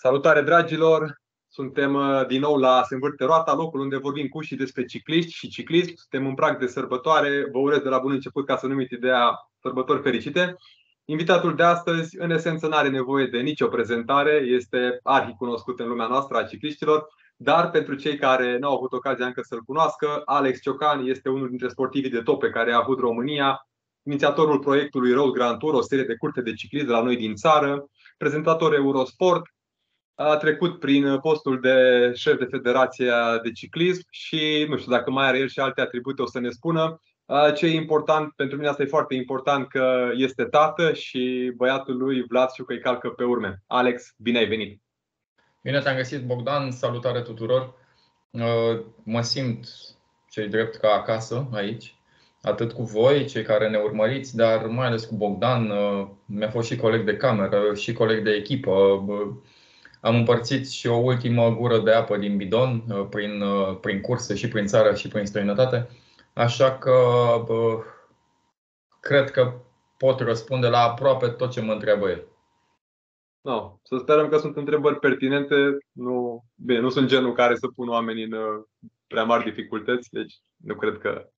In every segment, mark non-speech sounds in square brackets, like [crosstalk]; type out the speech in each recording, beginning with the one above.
Salutare dragilor! Suntem uh, din nou la Se învârte roata, locul unde vorbim cu și despre cicliști și ciclism. Suntem în prag de sărbătoare. Vă urez de la bun început ca să nu uite ideea sărbători fericite. Invitatul de astăzi, în esență, nu are nevoie de nicio prezentare, este arhi cunoscut în lumea noastră a cicliștilor, dar pentru cei care nu au avut ocazia încă să-l cunoască, Alex Ciocan este unul dintre sportivii de top pe care a avut România, inițiatorul proiectului Road Grand Tour, o serie de curte de ciclism de la noi din țară, prezentator Eurosport, a trecut prin postul de șef de federație de ciclism și nu știu dacă mai are el și alte atribute, o să ne spună. Ce e important, pentru mine asta e foarte important că este tată și băiatul lui Vlad știu că îi calcă pe urme. Alex, bine ai venit! Bine te-am găsit, Bogdan, salutare tuturor! Mă simt cei drept ca acasă aici atât cu voi, cei care ne urmăriți, dar mai ales cu Bogdan. Uh, mi-a fost și coleg de cameră, și coleg de echipă. Uh, am împărțit și o ultimă gură de apă din bidon uh, prin, prin curse și prin țară și prin străinătate. Așa că cred că pot răspunde la aproape tot ce mă întreabă el. No, să sperăm că sunt întrebări pertinente. Nu, bine, nu sunt genul care să pun oamenii în prea mari dificultăți, deci nu cred că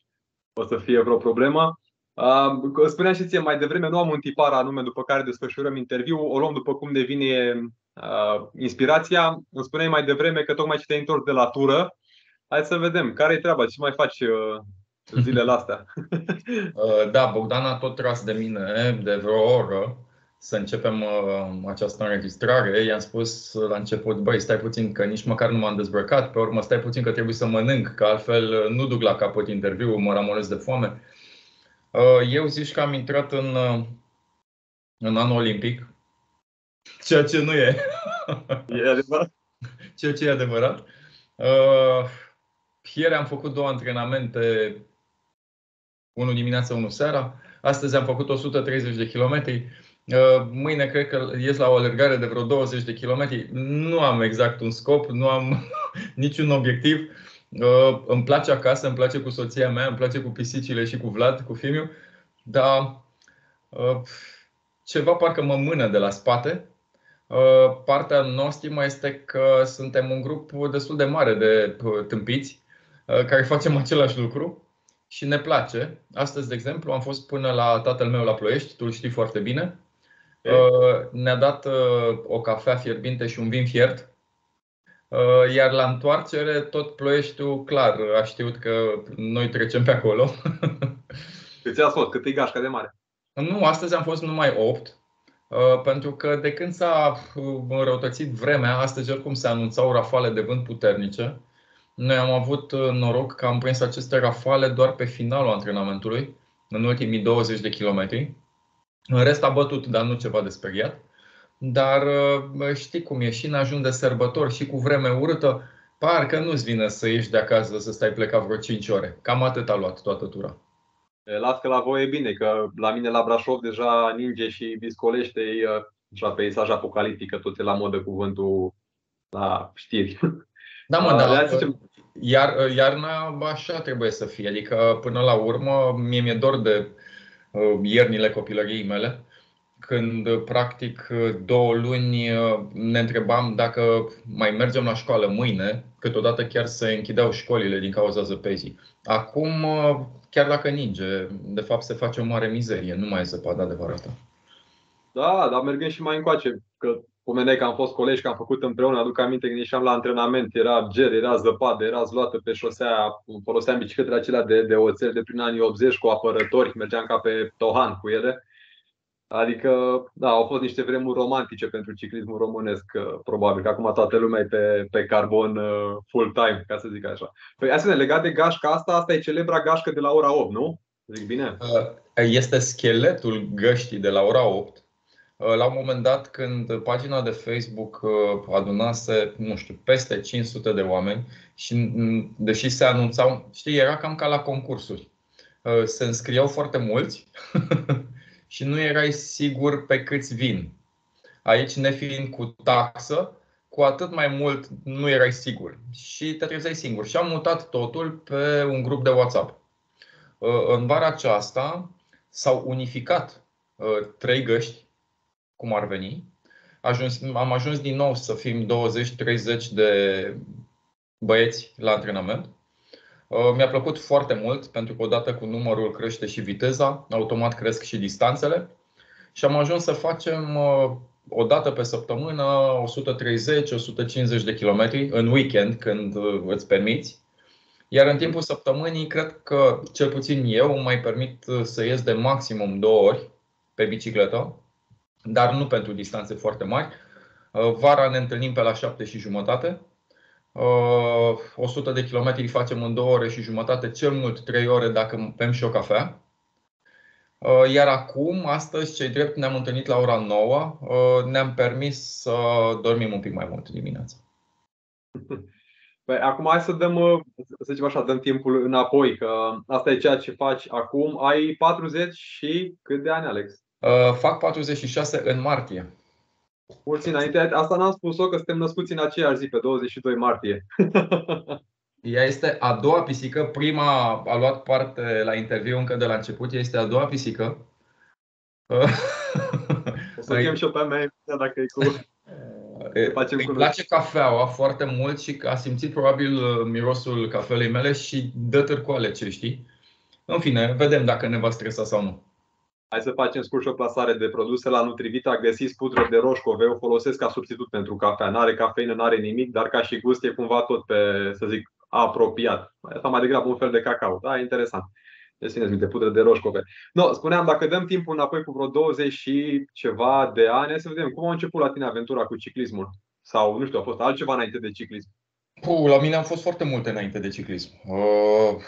o să fie vreo problemă. Uh, spuneam și ție mai devreme, nu am un tipar anume după care desfășurăm interviu, o luăm după cum devine uh, inspirația. Îmi spuneai mai devreme că tocmai ce te-ai întors de la tură. Hai să vedem, care e treaba, ce mai faci uh, zilele astea? [laughs] da, Bogdan a tot tras de mine de vreo oră să începem uh, această înregistrare, i-am spus la început, băi, stai puțin că nici măcar nu m-am dezbrăcat, pe urmă stai puțin că trebuie să mănânc, că altfel uh, nu duc la capăt interviu, mă ramolesc de foame. Uh, eu zici că am intrat în, uh, în anul olimpic, ceea ce nu e. E adevărat? Ceea ce e adevărat. Uh, ieri am făcut două antrenamente, unul dimineața, unul seara. Astăzi am făcut 130 de kilometri. Uh, mâine cred că ies la o alergare de vreo 20 de kilometri. Nu am exact un scop, nu am [laughs] niciun obiectiv. Uh, îmi place acasă, îmi place cu soția mea, îmi place cu pisicile și cu Vlad, cu Fimiu, dar uh, ceva parcă mă mână de la spate. Partea noastră este că suntem un grup destul de mare de tâmpiți care facem același lucru și ne place. Astăzi, de exemplu, am fost până la tatăl meu la Ploiești, tu îl știi foarte bine. Uh, ne-a dat uh, o cafea fierbinte și un vin fiert. Uh, iar la întoarcere, tot ploieștiul, clar, a știut că noi trecem pe acolo. [laughs] Câți ați fost? Cât e gașca de mare? Nu, astăzi am fost numai 8. Pentru că de când s-a înrăutățit vremea, astăzi oricum se anunțau rafale de vânt puternice. Noi am avut noroc că am prins aceste rafale doar pe finalul antrenamentului, în ultimii 20 de kilometri. În rest a bătut, dar nu ceva de speriat. Dar știi cum e, și în ajun de sărbători și cu vreme urâtă, parcă nu-ți vine să ieși de acasă să stai plecat vreo 5 ore. Cam atât a luat toată tura. Las că la voi e bine, că la mine la Brașov deja ninge și viscolește așa peisaj apocaliptic, că tot e la modă cuvântul la știri. Da, mă, da. Iar, iarna așa trebuie să fie. Adică, până la urmă, mie mi-e dor de Uh, iernile copilăriei mele, când uh, practic uh, două luni ne întrebam dacă mai mergem la școală mâine, câteodată chiar se închideau școlile din cauza zăpezii. Acum, chiar dacă ninge, de fapt se face o mare mizerie, nu mai e zăpadă adevărată. Da, dar mergem și mai încoace, că pomeneai că am fost colegi, că am făcut împreună, aduc aminte când ieșeam la antrenament, era ger, era zăpadă, era zluată pe șosea, foloseam bicicletele acelea de, de oțel de prin anii 80 cu apărători, mergeam ca pe Tohan cu ele. Adică, da, au fost niște vremuri romantice pentru ciclismul românesc, probabil că acum toată lumea e pe, pe carbon uh, full-time, ca să zic așa. Păi, asta legat de gașca asta, asta e celebra gașcă de la ora 8, nu? Zic bine? Uh, este scheletul găștii de la ora 8 Uh, la un moment dat, când pagina de Facebook uh, adunase, nu știu, peste 500 de oameni și mm, deși se anunțau, știi, era cam ca la concursuri. Uh, se înscriau foarte mulți [laughs] și nu erai sigur pe câți vin. Aici, nefiind cu taxă, cu atât mai mult nu erai sigur și te trezeai singur. Și am mutat totul pe un grup de WhatsApp. În vara aceasta s-au unificat trei găști cum ar veni. ajuns, am ajuns din nou să fim 20-30 de băieți la antrenament. Uh, mi-a plăcut foarte mult pentru că odată cu numărul crește și viteza, automat cresc și distanțele și am ajuns să facem uh, o dată pe săptămână 130-150 de kilometri în weekend când uh, îți permiți. Iar în timpul săptămânii, cred că cel puțin eu îmi mai permit să ies de maximum două ori pe bicicletă, dar nu pentru distanțe foarte mari. Vara ne întâlnim pe la 7 și jumătate 100 uh, de kilometri facem în 2 ore și jumătate, cel mult 3 ore dacă bem și o cafea. Uh, iar acum, astăzi, cei drept, ne-am întâlnit la ora 9, uh, ne-am permis să dormim un pic mai mult dimineața. [laughs] Păi, acum hai să dăm, să zicem așa, dăm timpul înapoi, că asta e ceea ce faci acum. Ai 40 și cât de ani, Alex? Uh, fac 46 în martie. Puțin înainte, asta n-am spus-o că suntem născuți în aceeași zi, pe 22 martie. [laughs] Ea este a doua pisică. Prima a luat parte la interviu încă de la început. Ea este a doua pisică. [laughs] O să chem și eu pe mea dacă e cu... Îi place cafeaua foarte mult și a simțit probabil uh, mirosul cafelei mele și dă târcoale, ce știi. În fine, vedem dacă ne va stresa sau nu. Hai să facem scurt și o plasare de produse. La Nutrivita găsiți pudră de roșcove. O folosesc ca substitut pentru cafea. N-are cafeină, n-are nimic, dar ca și gust e cumva tot pe, să zic, apropiat. Asta mai degrabă un fel de cacao. Da, interesant. Deci țineți minte, pudră de roșcove. No, spuneam, dacă dăm timpul înapoi cu vreo 20 și ceva de ani, să vedem cum a început la tine aventura cu ciclismul. Sau, nu știu, a fost altceva înainte de ciclism? Puh, la mine au fost foarte multe înainte de ciclism. Uh,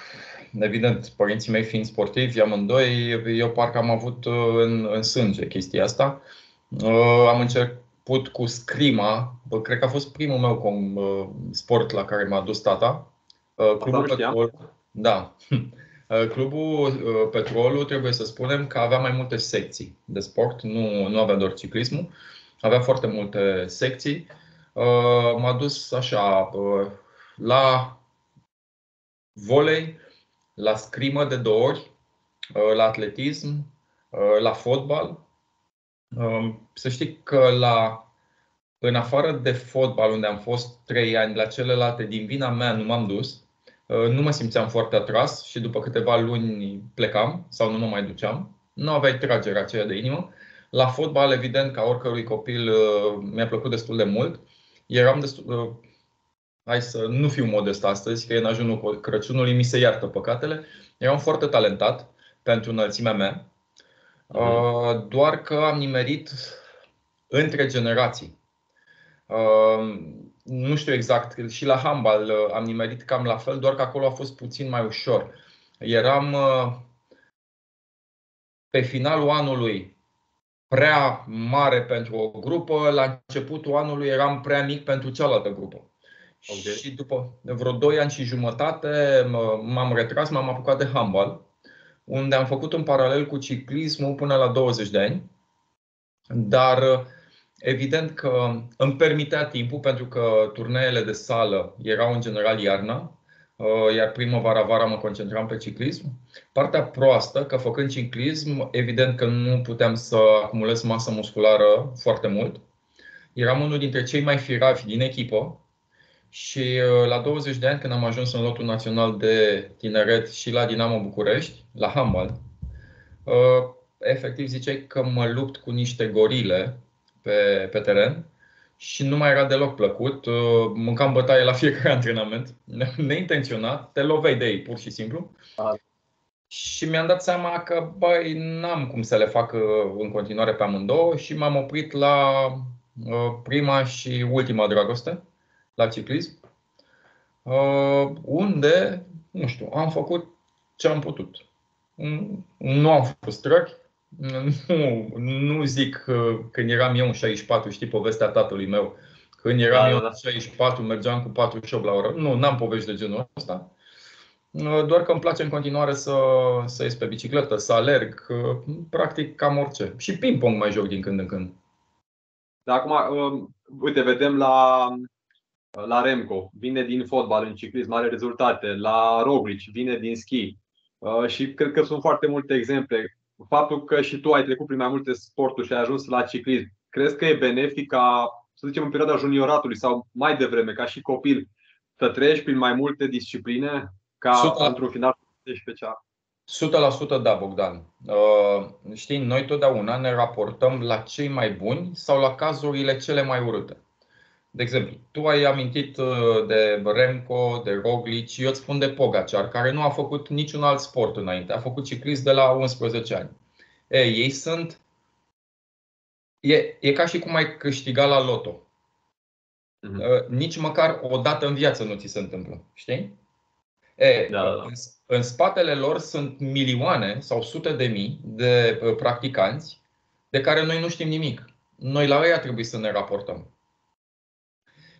evident, părinții mei fiind sportivi, amândoi, eu parcă am avut uh, în, în sânge chestia asta. Uh, am început cu scrima, cred că a fost primul meu com, uh, sport la care m-a dus tata. Clubul Petrol. Da. [laughs] Clubul Petrolul trebuie să spunem că avea mai multe secții de sport, nu, nu avea doar ciclismul, avea foarte multe secții. M-a dus așa la volei, la scrimă de două ori, uh, la atletism, uh, la fotbal. Um, să știi că la, în afară de fotbal, unde am fost trei ani, la celelalte, din vina mea, nu m-am dus. Uh, nu mă simțeam foarte atras și după câteva luni plecam sau nu mă mai duceam. Nu aveai tragerea aceea de inimă. La fotbal, evident, ca oricărui copil, mi-a plăcut destul de mult. Eram destul, hai să nu fiu modest astăzi, că e în ajunul Crăciunului, mi se iartă păcatele. Eram foarte talentat pentru înălțimea mea, mhm. doar că am nimerit între generații. Nu știu exact, și la handbal uh, am nimerit cam la fel, doar că acolo a fost puțin mai ușor. Eram uh, pe finalul anului prea mare pentru o grupă, la începutul anului eram prea mic pentru cealaltă grupă. Okay. Și după vreo 2 ani și jumătate m-am retras, m-am apucat de handbal, unde am făcut în paralel cu ciclismul până la 20 de ani. Dar evident că îmi permitea timpul, pentru că turneele de sală erau în general iarna, iar primăvara-vara mă concentram pe ciclism. Partea proastă, că făcând ciclism, evident că nu puteam să acumulez masă musculară foarte mult. Eram unul dintre cei mai firavi din echipă, și uh, la 20 de ani, când am ajuns în lotul național de tineret și la Dinamo București, la handbal, uh, efectiv ziceai că mă lupt cu niște gorile pe, pe teren și nu mai era deloc plăcut. Uh, mâncam bătaie la [laughs] fiecare antrenament, neintenționat, te lovei de ei, pur și simplu. A. Și mi-am dat seama că, băi, n-am cum să le fac în continuare pe amândouă și m-am oprit la prima și ultima dragoste, la ciclism, uh, unde, nu știu, am făcut ce am putut. Nu am fost răchi, nu, nu zic că când eram eu în 64, știi povestea tatălui meu, când eram da, eu da. în 64, mergeam cu 48 la oră. Nu, n-am povești de genul ăsta. Uh, doar că îmi place în continuare să, să ies pe bicicletă, să alerg, uh, practic cam orice. Și ping-pong mai joc din când în când. Dar acum, uite, vedem la la Remco, vine din fotbal în ciclism, are rezultate, la Roglic, vine din ski. Uh, și cred că sunt foarte multe exemple. Faptul că și tu ai trecut prin mai multe sporturi și ai ajuns la ciclism, crezi că e benefic ca, să zicem, în perioada junioratului sau mai devreme, ca și copil, să treci prin mai multe discipline ca într-un final special? 100% da, Bogdan. Uh, știi, noi totdeauna ne raportăm la cei mai buni sau la cazurile cele mai urâte. De exemplu, tu ai amintit uh, de Remco, de Roglic, eu îți spun de Pogacar, care nu a făcut niciun alt sport înainte, a făcut ciclist de la 11 ani. Ei, ei sunt. E, e ca și cum ai câștiga la loto. Uh-huh. Nici măcar o dată în viață nu ți se întâmplă. Știi? E, da, da. În, în spatele lor sunt milioane sau sute de mii de uh, practicanți de care noi nu știm nimic. Noi la ei trebuie să ne raportăm.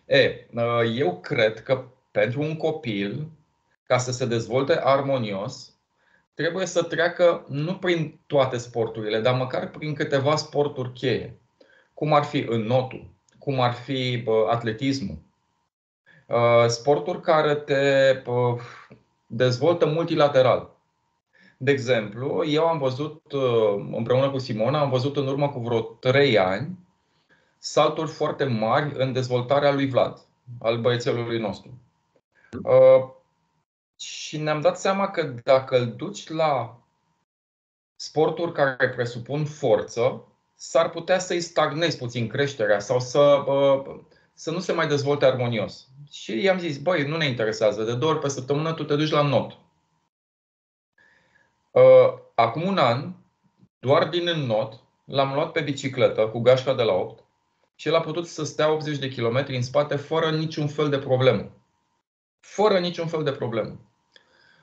E, uh, eu cred că pentru un copil, ca să se dezvolte armonios, trebuie să treacă nu prin toate sporturile, dar măcar prin câteva sporturi cheie, cum ar fi înnotul, cum ar fi atletismul. Uh, sporturi care te dezvoltă multilateral. De exemplu, eu am văzut uh, împreună cu Simona, am văzut în urmă cu vreo 3 ani salturi foarte mari în dezvoltarea lui Vlad, al băiețelului nostru. Uh, și ne-am dat seama că dacă îl duci la sporturi care presupun forță, s-ar putea să-i stagnezi puțin creșterea sau să, să nu se mai dezvolte armonios. Și i-am zis, băi, nu ne interesează, de două ori pe săptămână tu te duci la not. Uh, acum un an, doar din not, l-am luat pe bicicletă cu gașca de la 8 și el a putut să stea 80 de km în spate fără niciun fel de problemă. Fără niciun fel de problemă.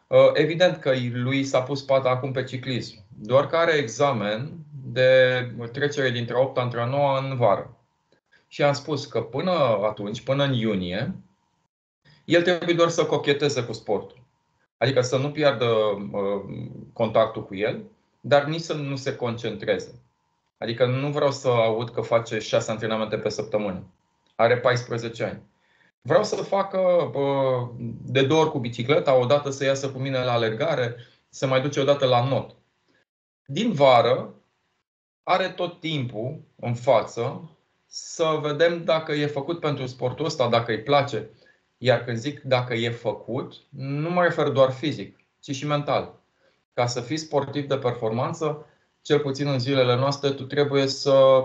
Uh, evident că lui s-a pus pata acum pe ciclism, doar că are examen de trecere dintre 8 între 9 în vară. Și am spus că până atunci, până în iunie, el trebuie doar să cocheteze cu sportul. Adică să nu piardă uh, contactul cu el, dar nici să nu se concentreze. Adică nu vreau să aud că face 6 antrenamente pe săptămână. Are 14 ani. Vreau să facă uh, de două ori cu bicicleta, o dată să iasă cu mine la alergare, să mai duce o dată la not. Din vară are tot timpul în față să vedem dacă e făcut pentru sportul ăsta, dacă îi place. Iar când zic dacă e făcut, nu mă refer doar fizic, ci și mental. Ca să fii sportiv de performanță, cel puțin în zilele noastre, tu trebuie să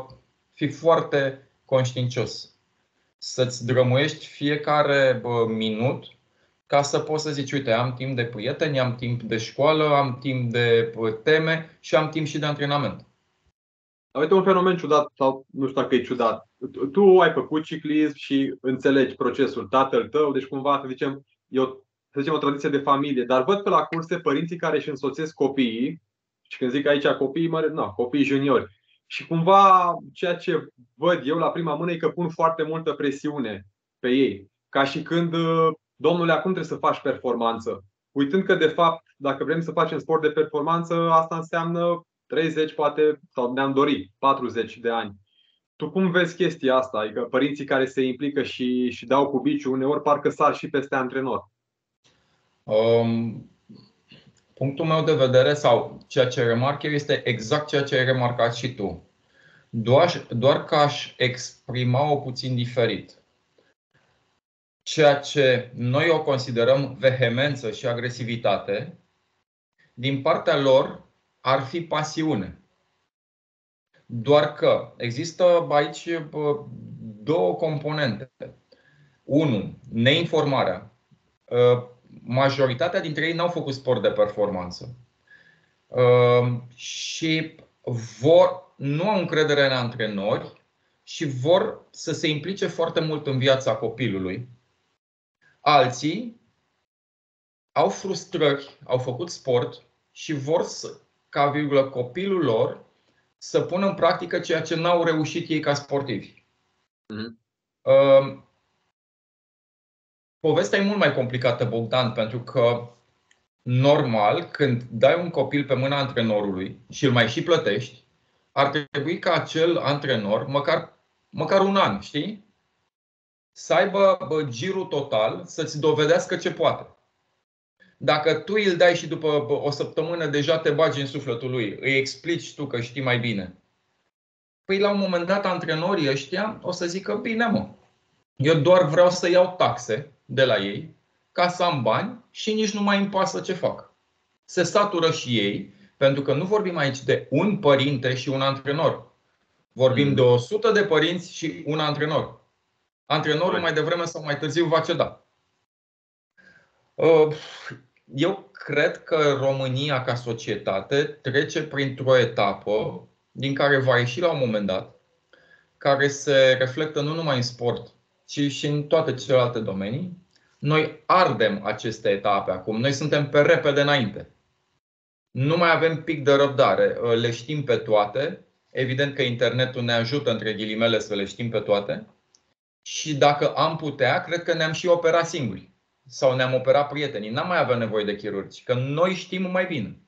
fii foarte conștiincios. Să-ți drămuiești fiecare minut ca să poți să zici, uite, am timp de prieteni, am timp de școală, am timp de teme și am timp și de antrenament. Uite un fenomen ciudat, sau nu știu dacă e ciudat. Tu ai făcut ciclism și înțelegi procesul tatăl tău, deci cumva, să zicem, e o, să zicem, o tradiție de familie. Dar văd pe la curse părinții care își însoțesc copiii, și când zic aici copiii, mă nu, copii juniori. Și cumva ceea ce văd eu la prima mână e că pun foarte multă presiune pe ei. Ca și când, domnule, acum trebuie să faci performanță. Uitând că, de fapt, dacă vrem să facem sport de performanță, asta înseamnă 30 poate, sau ne-am dorit 40 de ani. Tu cum vezi chestia asta? Adică părinții care se implică și, și dau cu biciu uneori parcă sar și peste antrenor. Um, punctul meu de vedere sau ceea ce remarc eu este exact ceea ce ai remarcat și tu. Doar, doar că aș exprima-o puțin diferit. Ceea ce noi o considerăm vehemență și agresivitate, din partea lor ar fi pasiune. Doar că există aici două componente. Unu, neinformarea. Ă, majoritatea dintre ei n-au făcut sport de performanță. Ă, și vor, nu au încredere în antrenori și vor să se implice foarte mult în viața copilului. Alții au frustrări, au făcut sport și vor să, ca virgulă, copilul lor să pună în practică ceea ce n-au reușit ei ca sportivi. Mm-hmm. Povestea e mult mai complicată, Bogdan, pentru că normal, când dai un copil pe mâna antrenorului și îl mai și plătești, ar trebui ca acel antrenor, măcar, măcar un an, știi? Să aibă bă, girul total, să-ți dovedească ce poate. Dacă tu îl dai și după o săptămână deja te bagi în sufletul lui, îi explici tu că știi mai bine. Păi la un moment dat antrenorii ăștia o să zică bine mă, eu doar vreau să iau taxe de la ei ca să am bani și nici nu mai îmi pasă ce fac. Se satură și ei, pentru că nu vorbim aici de un părinte și un antrenor. Vorbim mm. de 100 de părinți și un antrenor. Antrenorul mai devreme sau mai târziu va ceda. Uh, eu cred că România ca societate trece printr-o etapă din care va ieși la un moment dat, care se reflectă nu numai în sport, ci și în toate celelalte domenii. Noi ardem aceste etape acum. Noi suntem pe repede înainte. Nu mai avem pic de răbdare. Uh, le știm pe toate. Evident că internetul ne ajută, între ghilimele, să le știm pe toate. Și dacă am putea, cred că ne-am și operat singuri. Sau ne-am operat prietenii. N-am mai avea nevoie de chirurgi. Că noi știm mai bine.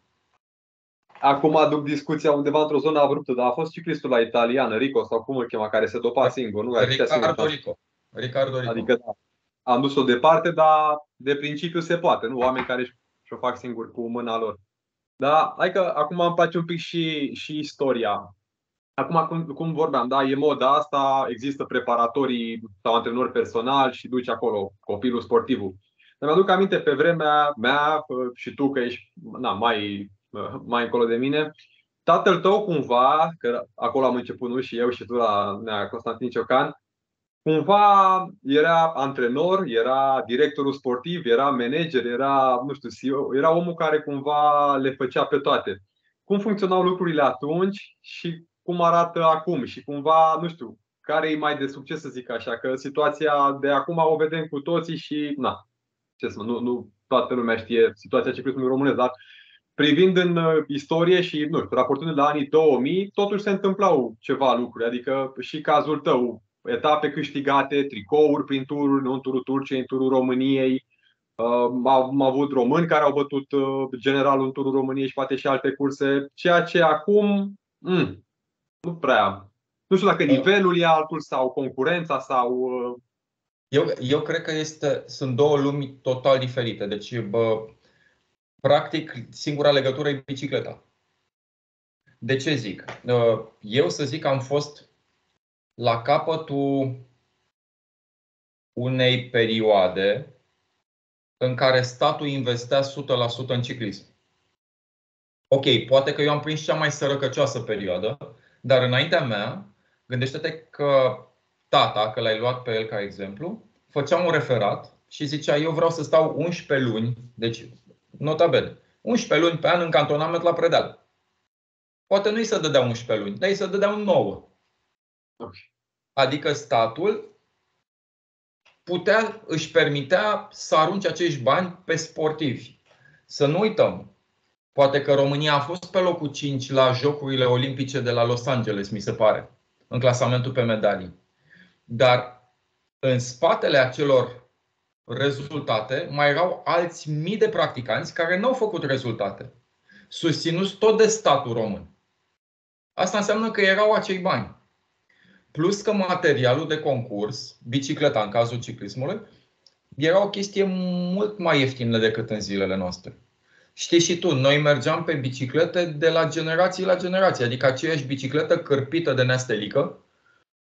Acum aduc discuția undeva într-o zonă abruptă, dar a fost ciclistul la italian, Rico sau cum îl chema, care se dopa singur, nu? Ricardo Rico. Ricardo Rico. Adică da, am dus-o departe, dar de principiu se poate, nu? Oameni care și-o fac singuri cu mâna lor. Da, hai că acum îmi place un pic și, și istoria. Acum, cum, cum vorbeam, da, e moda asta, există preparatorii sau antrenori personali și duci acolo copilul sportivul. Dar mi-aduc aminte pe vremea mea și tu că ești na, mai, mai încolo de mine, tatăl tău cumva, că acolo am început nu și eu și tu la Nea Constantin Ciocan, cumva era antrenor, era directorul sportiv, era manager, era, nu știu, CEO, era omul care cumva le făcea pe toate. Cum funcționau lucrurile atunci și cum arată acum și cumva, nu știu, care e mai de succes să zic așa, că situația de acum o vedem cu toții și na, ce să mă, nu, nu toată lumea știe situația ciclismului românesc, dar privind în uh, istorie și, nu știu, raportând la anii 2000, totuși se întâmplau ceva lucruri, adică și cazul tău, etape câștigate, tricouri prin tururi, nu în turul Turciei, în turul României. Uh, am avut români care au bătut uh, generalul în turul României și poate și alte curse, ceea ce acum mm, nu prea. Nu știu dacă nivelul e altul sau concurența sau. Uh, eu, eu cred că este, sunt două lumi total diferite. Deci, bă, practic, singura legătură e bicicleta. De ce zic? Eu să zic că am fost la capătul unei perioade în care statul investea 100% în ciclism. Ok, poate că eu am prins cea mai sărăcăcioasă perioadă, dar înaintea mea, gândește-te că tata, că l-ai luat pe el ca exemplu, făcea un referat și zicea eu vreau să stau 11 luni, deci notabene, 11 luni pe an în cantonament la Predeal. Poate nu i se dădea 11 luni, dar îi se dădea un 9. Adică statul putea, își permitea să arunce acești bani pe sportivi. Să nu uităm, poate că România a fost pe locul 5 la Jocurile Olimpice de la Los Angeles, mi se pare, în clasamentul pe medalii. Dar în spatele acelor rezultate mai erau alți mii de practicanți care nu au făcut rezultate, susținuți tot de statul român. Asta înseamnă că erau acei bani. Plus că materialul de concurs, bicicleta în cazul ciclismului, era o chestie mult mai ieftină decât în zilele noastre. Știi și tu, noi mergeam pe biciclete de la generație la generație, adică aceeași bicicletă cârpită de neastelică.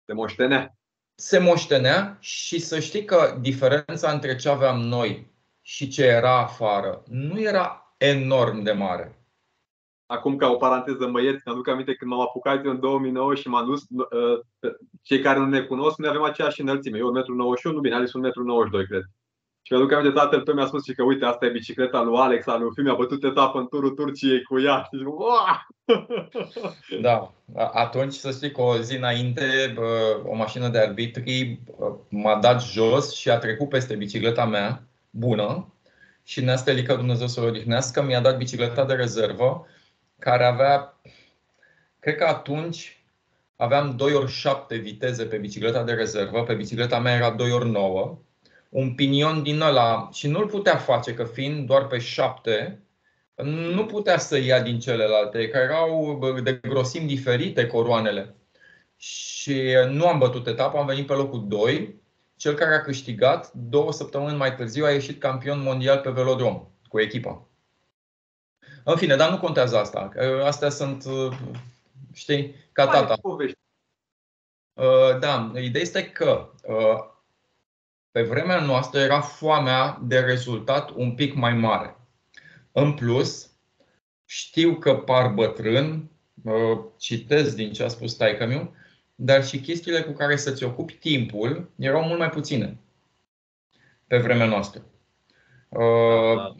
Se moștenea. Se moștenea și să știi că diferența între ce aveam noi și ce era afară nu era enorm de mare acum ca o paranteză mă iert, mi-aduc aminte când m-am apucat eu în 2009 și m-am dus, uh, cei care nu ne cunosc, noi avem aceeași înălțime. Eu 1,91 m, bine, Alice 1,92 m, cred. Și mi-aduc aminte, tatăl tău mi-a spus și că uite, asta e bicicleta lui Alex, al lui fiu, mi-a bătut etapă în turul Turciei cu ea. Și zic, [laughs] da, atunci să știi că o zi înainte, o mașină de arbitri m-a dat jos și a trecut peste bicicleta mea, bună, și Nestea Dumnezeu să o odihnească, mi-a dat bicicleta de rezervă care avea, cred că atunci aveam 2 ori 7 viteze pe bicicleta de rezervă, pe bicicleta mea era 2 ori 9, un pinion din ăla și nu-l putea face, că fiind doar pe 7, nu putea să ia din celelalte, care erau de grosimi diferite coroanele. Și nu am bătut etapa, am venit pe locul 2. Cel care a câștigat, două săptămâni mai târziu, a ieșit campion mondial pe velodrom cu echipa. În fine, dar nu contează asta. Astea sunt, știi, ca tata. Uh, da, ideea este că uh, pe vremea noastră era foamea de rezultat un pic mai mare. În plus, știu că par bătrân, uh, citesc din ce a spus taică meu, dar și chestiile cu care să-ți ocupi timpul erau mult mai puține pe vremea noastră. Da.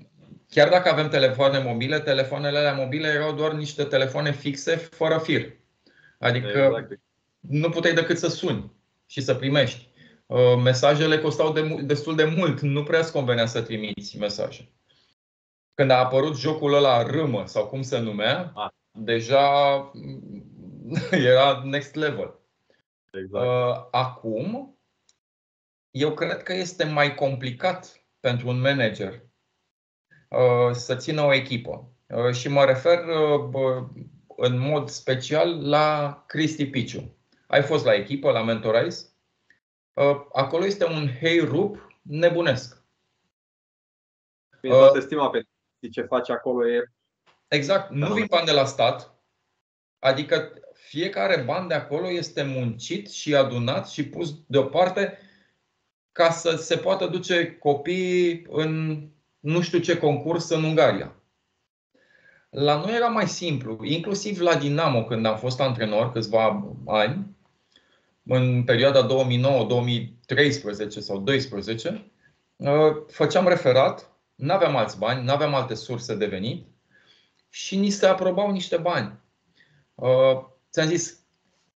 Chiar dacă avem telefoane mobile, telefoanele alea mobile erau doar niște telefoane fixe fără fir. Adică exact. nu puteai decât să suni și să primești. Uh, mesajele costau de, destul de mult, nu prea îți convenea să trimiți mesaje. Când a apărut jocul ăla râmă sau cum se numea, a. deja [laughs] era next level. Exact. Uh, acum, eu cred că este mai complicat pentru un manager uh, să țină o echipă. Și mă refer în mod special la Cristi Piciu. Ai fost la echipă, la Mentorize? Uh, acolo este un hei rup nebunesc. Bine, toată uh, stima pentru ce face acolo e... Exact. Nu vin bani de la stat. Adică fiecare ban de acolo este muncit și adunat și pus deoparte ca să se poată duce copiii în nu știu ce concurs în Ungaria. La noi era mai simplu, inclusiv la Dinamo, când am fost antrenor câțiva ani, în perioada 2009-2013 sau 2012, uh, făceam referat, nu aveam alți bani, nu aveam alte surse de venit și ni se aprobau niște bani. Uh, ți-am zis,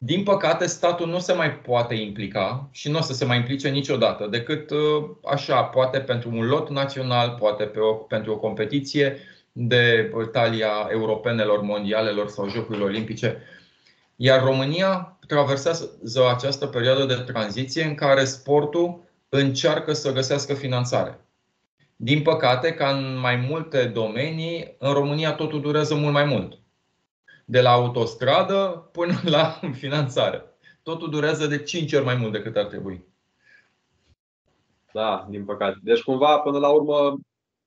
din păcate, statul nu se mai poate implica și nu o să se mai implice niciodată, decât uh, așa, poate pentru un lot național, poate pe o, pentru o competiție de talia europenelor, mondialelor sau Jocurilor Olimpice. Iar România traversează această perioadă de tranziție în care sportul încearcă să găsească finanțare. Din păcate, ca în mai multe domenii, în România totul durează mult mai mult. De la autostradă până la [laughs] finanțare. Totul durează de 5 ori mai mult decât ar trebui. Da, din păcate. Deci cumva, până la urmă,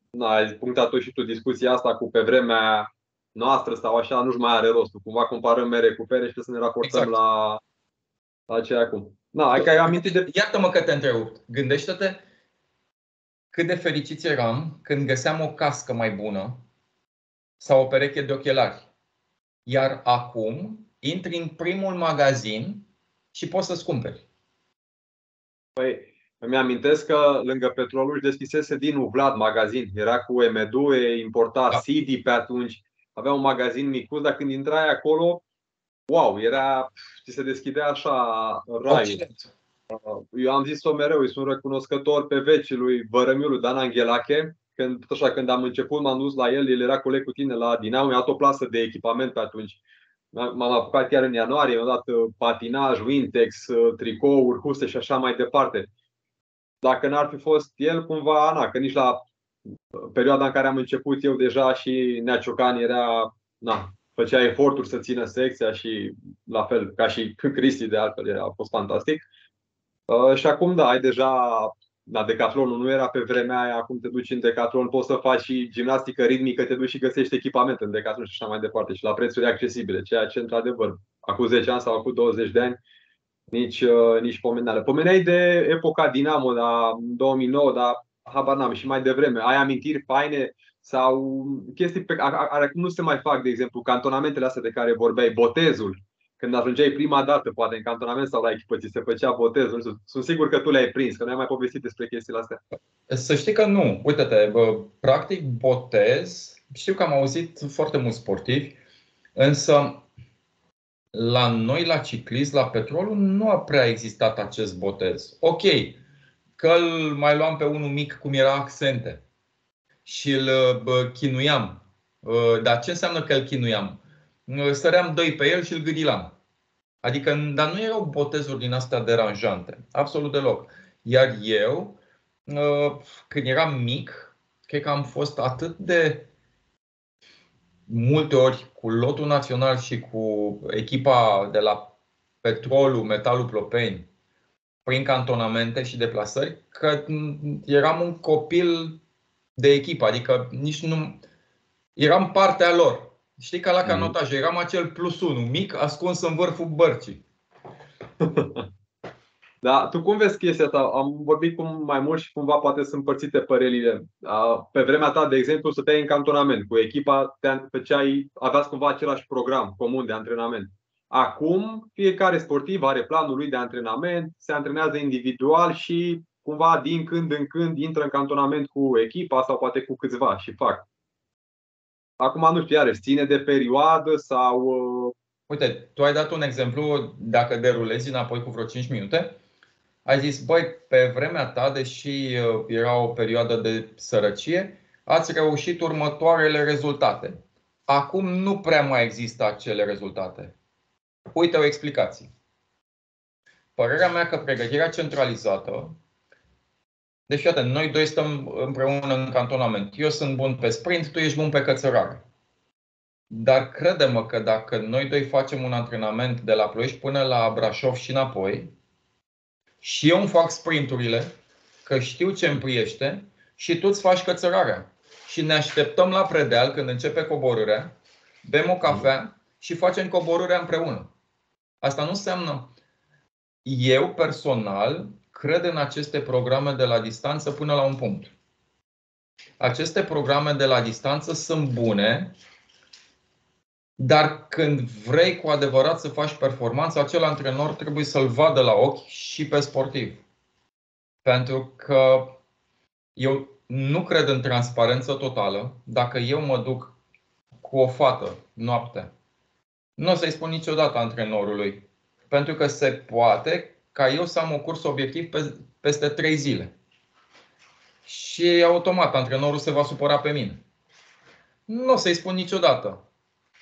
na, ai punctat și tu discuția asta cu pe vremea noastră sau așa, nu-și mai are rostul. Cumva comparăm mere cu pere și trebuie să ne raportăm exact. la, la ce acum. Na, ai că ai amintit de... Iartă-mă că te întreb. Gândește-te cât de fericiți eram când găseam o cască mai bună sau o pereche de ochelari. Iar acum intri în primul magazin și poți să-ți cumperi. Păi, îmi amintesc că lângă petrolul își deschisese din Vlad magazin. Era cu M2, importa da. CD pe atunci avea un magazin micuț, dar când intrai acolo, wow, era, ți se deschidea așa raiul. Eu am zis-o mereu, îi sunt recunoscător pe vecii lui Vărămiului Dan Anghelache. Când, așa, când am început, m-am dus la el, el era coleg cu tine la Dinamo, mi-a dat o plasă de echipament pe atunci. M-am apucat chiar în ianuarie, mi-a dat uh, patinaj, Wintex, uh, tricouri, huste și așa mai departe. Dacă n-ar fi fost el, cumva, ana, că nici la perioada în care am început eu deja și Nea Ciocan era, na, făcea eforturi să țină secția și la fel ca și Cristi de altfel a fost fantastic. Uh, și acum da, ai deja la Decathlon nu era pe vremea aia, acum te duci în Decathlon, poți să faci și gimnastică ritmică, te duci și găsești echipament în Decathlon și așa mai departe și la prețuri accesibile, ceea ce într-adevăr, acum 10 ani sau acum 20 de ani, nici, uh, nici pomeneală. Pomeneai de epoca Dinamo, da, 2009, dar habar n-am, și mai devreme. Ai amintiri faine sau chestii pe care nu se mai fac, de exemplu, cantonamentele astea de care vorbeai, botezul. Când ajungeai prima dată, poate în cantonament sau la echipă, ți se făcea botezul. Sunt sigur că tu le-ai prins, că nu ai mai povestit despre chestiile astea. Să știi că nu. Uite-te, practic botez, știu că am auzit foarte mulți sportivi, însă la noi, la ciclism, la petrolul, nu a prea existat acest botez. Ok, că îl mai luam pe unul mic cum era accente și îl bă, chinuiam. Dar ce înseamnă că îl chinuiam? Săream doi pe el și îl gâdilam. Adică, dar nu erau botezuri din astea deranjante. Absolut deloc. Iar eu, când eram mic, cred că am fost atât de multe ori cu lotul național și cu echipa de la Petrolul, Metalul Plopeni, prin cantonamente și deplasări, că eram un copil de echipă, adică nici nu. Eram partea lor. Știi ca la mhm. canotaj, eram acel plus unu, mic, ascuns în vârful bărcii. [laughs] Da, tu cum vezi chestia asta? Am vorbit cu mai mult și cumva poate sunt împărțite părerile. Pe vremea ta, de exemplu, să te în cantonament cu echipa, pe ce ai, aveați cumva același program comun de antrenament. Acum, fiecare sportiv are planul lui de antrenament, se antrenează individual și cumva din când în când intră în cantonament cu echipa sau poate cu câțiva și fac. Acum nu știu, iarăși, ține de perioadă sau. Uh, Uite, tu ai dat un exemplu, dacă derulezi înapoi cu vreo 5 minute, ai zis, băi, pe vremea ta, deși uh, era o perioadă de sărăcie, ați reușit următoarele rezultate. Acum nu prea mai există acele rezultate. Uite o explicație. Părerea mea că pregătirea centralizată deci, iată, noi doi stăm împreună în cantonament. Eu sunt bun pe sprint, tu ești bun pe cățărare. Dar crede-mă că dacă noi doi facem un antrenament de la Ploiești până la Brașov și înapoi, și eu îmi fac sprinturile, că știu ce îmi priește, și tu îți faci cățărarea. Și ne așteptăm la predeal când începe coborârea, bem o cafea și facem coborârea împreună. Asta nu înseamnă eu personal cred în aceste programe de la distanță până la un punct. Aceste programe de la distanță sunt bune, dar când vrei cu adevărat să faci performanță, acel antrenor trebuie să-l vadă la ochi și pe sportiv. Pentru că eu nu cred în transparență totală. Dacă eu mă duc cu o fată noapte, nu o să-i spun niciodată antrenorului. Pentru că se poate ca eu să am o curs obiectiv peste 3 zile. Și automat antrenorul se va supăra pe mine. Nu o să-i spun niciodată.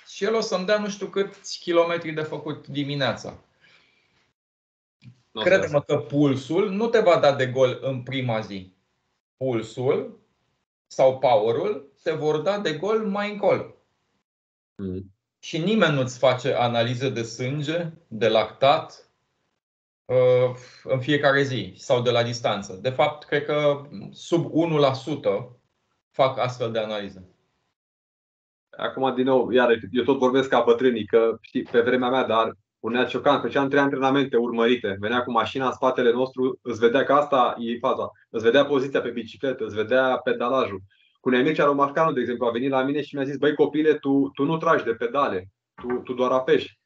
Și el o să-mi dea nu știu câți kilometri de făcut dimineața. Crede-mă că pulsul nu te va da de gol în prima zi. Pulsul sau powerul te vor da de gol mai încolo. Mm. Și nimeni nu-ți face analiză de sânge, de lactat, Uh, în fiecare zi sau de la distanță. De fapt, cred că sub 1% fac astfel de analize. Acum, din nou, iar eu tot vorbesc ca bătrânii, că știi, pe vremea mea, dar punea ciocan, făceam trei antrenamente urmărite. Venea cu mașina în spatele nostru, îți vedea că asta e faza. Îți vedea poziția pe bicicletă, îți vedea pedalajul. Cu Nemircea Romașcanu, de exemplu, a venit la mine și mi-a zis, băi copile, tu, tu nu tragi de pedale, tu, tu doar apeși.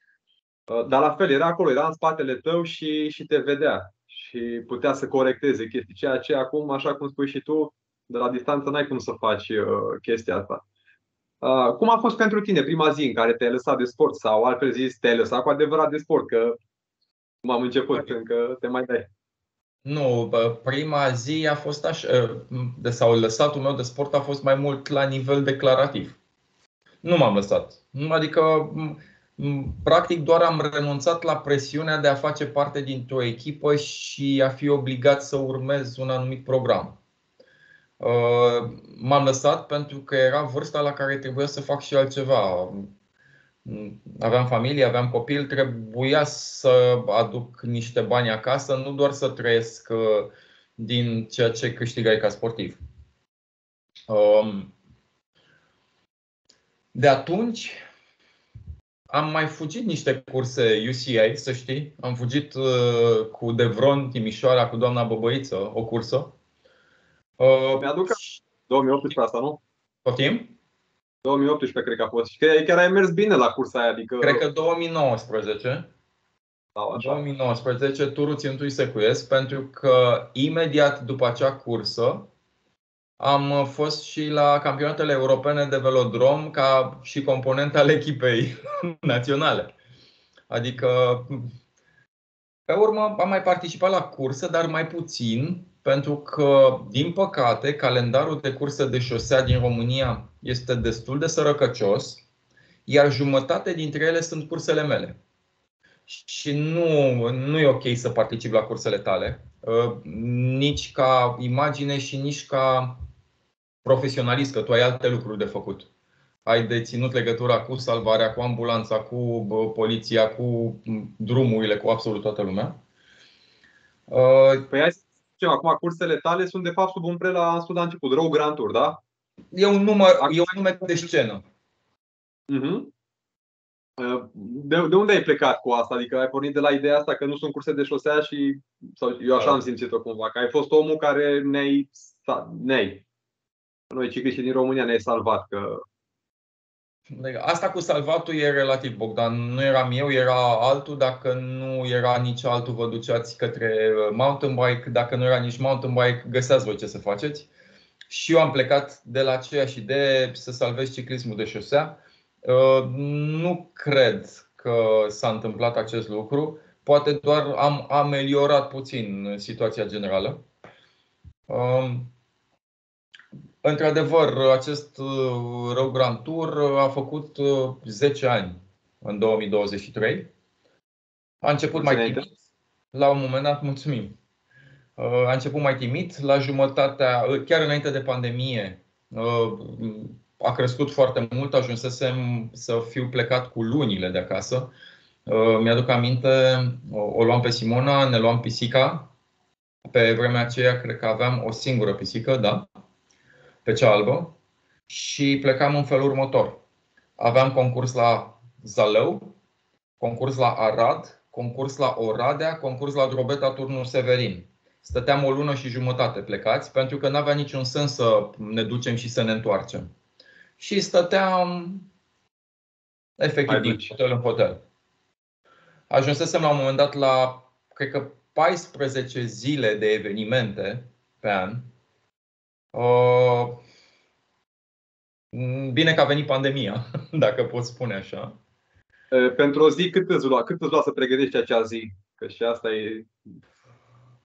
Uh, dar la fel, era acolo, era în spatele tău și, și te vedea și putea să corecteze chestii. Ceea ce acum, așa cum spui și tu, de la distanță n-ai cum să faci uh, chestia asta. Uh, cum a fost pentru tine prima zi în care te-ai lăsat de sport sau altfel zis te-ai lăsat cu adevărat de sport? Că cum am început, încă te mai dai. Nu, prima zi a fost așa, de sau lăsatul meu de sport a fost mai mult la nivel declarativ. Nu m-am lăsat. Adică Practic doar am renunțat la presiunea de a face parte dintr-o echipă și a fi obligat să urmez un anumit program. Uh, m-am lăsat pentru că era vârsta la care trebuia să fac și altceva. Aveam familie, aveam copil, trebuia să aduc niște bani acasă, nu doar să trăiesc uh, din ceea ce câștigai ca sportiv. Um, de atunci am mai fugit niște curse UCI, să știi. Am fugit uh, cu Devron Timișoara, cu doamna Băbăiță, o cursă. Uh, Mi-aduc 2018 asta, nu? Poftim? 2018 cred că a fost. Și chiar ai mers bine la cursa aia. Adică... Cred că 2019. Da, așa. 2019, turul Țintui Secuiesc, pentru că imediat după acea cursă am uh, fost și la campionatele europene de velodrom ca și component al echipei [laughs] naționale. Adică, pe urmă, am mai participat la curse, dar mai puțin, pentru că, din păcate, calendarul de curse de șosea din România este destul de sărăcăcios, iar jumătate dintre ele sunt cursele mele. Și nu, nu e ok să particip la cursele tale, uh, nici ca imagine și nici ca profesionalist, că tu ai alte lucruri de făcut. Ai de ținut legătura cu salvarea, cu ambulanța, cu poliția, cu drumurile, cu absolut toată lumea. Uh, păi hai să zicem, acum cursele tale sunt de fapt sub umbrela, am spus la început, Row Grand Tour, da? E un, număr, e un nume de scenă. Uh-huh. De, de unde ai plecat cu asta? Adică ai pornit de la ideea asta că nu sunt curse de șosea și sau eu așa am simțit-o cumva, că ai fost omul care ne-ai, ne noi cicliștii din România ne-ai salvat, că Asta cu salvatul e relativ, Bogdan. Nu eram eu, era altul. Dacă nu era nici altul, vă duceați către mountain bike. Dacă nu era nici mountain bike, găseați voi ce să faceți. Și eu am plecat de la aceeași idee să salvez ciclismul de șosea. Uh, nu cred că s-a întâmplat acest lucru. Poate doar am ameliorat puțin situația generală. Um, Într-adevăr, acest uh, Row Grand Tour a făcut 10 uh, ani în 2023. A început mai timid. La un moment dat, mulțumim. Uh, a început mai timid, la jumătatea, chiar înainte de pandemie, a crescut foarte mult, ajunsesem să fiu plecat cu lunile de acasă. Mi-aduc aminte, o luam pe Simona, ne luam pisica. Pe vremea aceea, cred că aveam o singură pisică, da pe cea albă și plecam în felul următor. Aveam concurs la Zalău, concurs la Arad, concurs la Oradea, concurs la Drobeta Turnul Severin. Stăteam o lună și jumătate plecați pentru că nu avea niciun sens să ne ducem și să ne întoarcem. Și stăteam efectiv din hotel în hotel. Ajunsesem la un moment dat la, cred că 14 zile de evenimente pe an Uh, bine că a venit pandemia, [laughs] dacă pot spune așa. Pentru o zi, cât îți lua? Cât îți lua să pregătești acea zi? Că și asta e.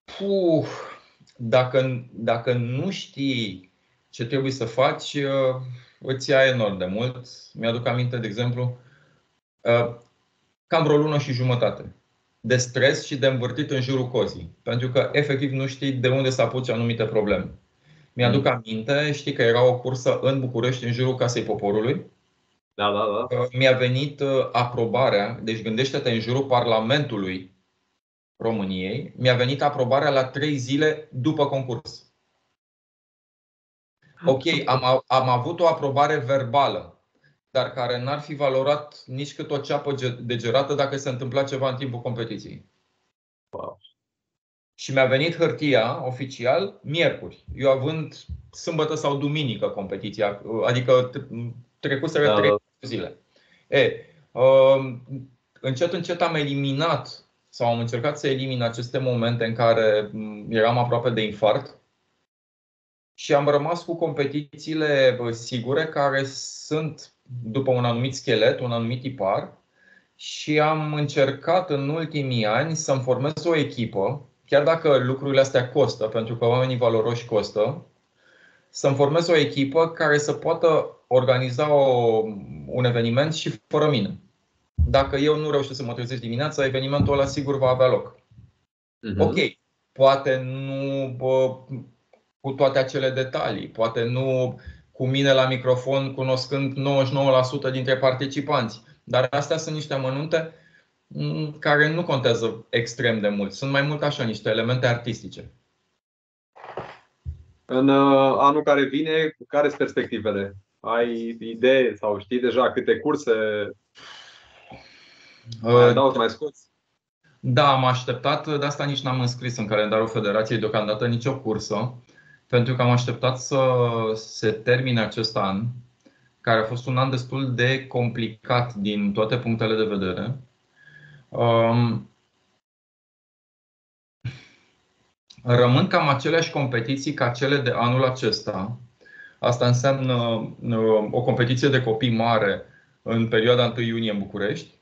Puh, dacă, dacă nu știi ce trebuie să faci, uh, îți ia enorm de mult. Mi-aduc aminte, de exemplu, uh, cam vreo lună și jumătate de stres și de învârtit în jurul cozii. Pentru că efectiv nu știi de unde să apuci anumite probleme. Mi-aduc mm. aminte, știi că era o cursă în București, în jurul Casei Poporului. Da, da, da. Uh, mi-a venit uh, aprobarea, deci gândește-te în jurul Parlamentului României, mi-a venit aprobarea la trei zile după concurs. Ok, am, am avut o aprobare verbală, dar care n-ar fi valorat nici cât o ceapă degerată dacă se întâmpla ceva în timpul competiției. Wow și mi-a venit hârtia oficial miercuri. Eu având sâmbătă sau duminică competiția, adică trecuseră da. trei zile. E, um, încet, încet am eliminat sau am încercat să elimin aceste momente în care eram aproape de infart și am rămas cu competițiile sigure care sunt după un anumit schelet, un anumit tipar și am încercat în ultimii ani să-mi formez o echipă chiar dacă lucrurile astea costă, pentru că oamenii valoroși costă, să-mi formez o echipă care să poată organiza o, un eveniment și fără mine. Dacă eu nu reușesc să mă trezesc dimineața, evenimentul ăla sigur va avea loc. Uh-huh. Ok, poate nu bă, cu toate acele detalii, poate nu cu mine la microfon, cunoscând 99% dintre participanți, dar astea sunt niște amănunte Mm, care nu contează extrem de mult. Sunt mai mult așa niște elemente artistice. În uh, anul care vine, care sunt perspectivele? Ai idee sau știi deja câte curse mai dau mai scoți? Da, am așteptat, de asta nici n-am înscris în calendarul Federației deocamdată nicio cursă, pentru că am așteptat să se termine acest an, care a fost un an destul de complicat din toate punctele de vedere. Um, rămân cam aceleași competiții ca cele de anul acesta. Asta înseamnă uh, o competiție de copii mare în perioada 1 iunie în București,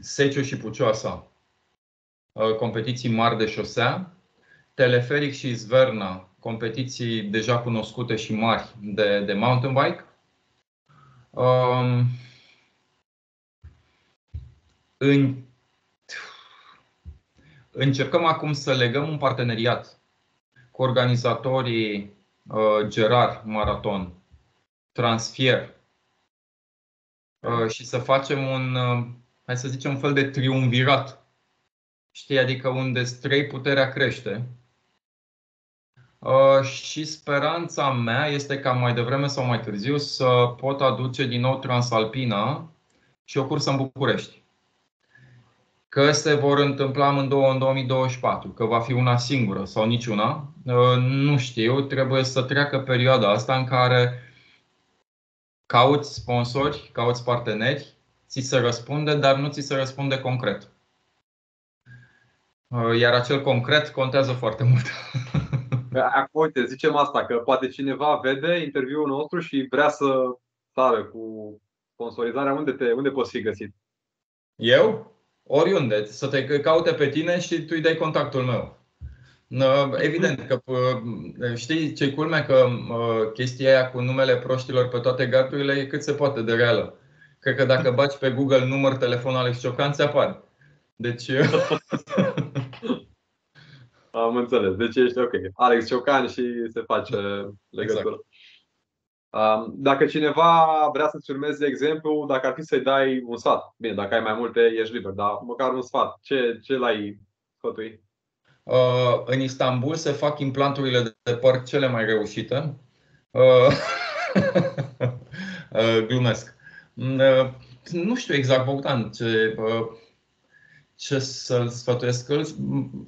Seciu și Pucioasa, uh, competiții mari de șosea, Teleferic și Izverna, competiții deja cunoscute și mari de, de mountain bike. Um, în... Încercăm acum să legăm un parteneriat cu organizatorii uh, Gerard Marathon, Transfer uh, și să facem un, uh, hai să zicem, un fel de triumvirat. Știi, adică unde trei puterea crește. Uh, și speranța mea este ca mai devreme sau mai târziu să pot aduce din nou Transalpina și o cursă în București. Că se vor întâmpla amândouă în 2024, că va fi una singură sau niciuna, uh, nu știu. Trebuie să treacă perioada asta în care cauți sponsori, cauți parteneri, ți se răspunde, dar nu ți se răspunde concret. Uh, iar acel concret contează foarte mult. [laughs] Acum, uite, zicem asta, că poate cineva vede interviul nostru și vrea să sară cu sponsorizarea. Unde, te, unde poți fi găsit? Eu? Oriunde. Să te caute pe tine și tu îi dai contactul meu. Evident că știi ce culmea că chestia aia cu numele proștilor pe toate gardurile e cât se poate de reală. Cred că dacă baci pe Google număr telefon Alex Ciocan, ți apare. Deci [laughs] Am înțeles. Deci ești ok. Alex Ciocan și se face legătură. Exact. Dacă cineva vrea să-ți urmeze exemplu, dacă ar fi să-i dai un sfat, bine, dacă ai mai multe, ești liber, dar măcar un sfat, ce, ce l-ai sfătui? Uh, în Istanbul se fac implanturile de păr cele mai reușite. Uh, [laughs] uh, glumesc. Uh, nu știu exact, Bogdan, ce, uh, ce să-l sfătuiesc.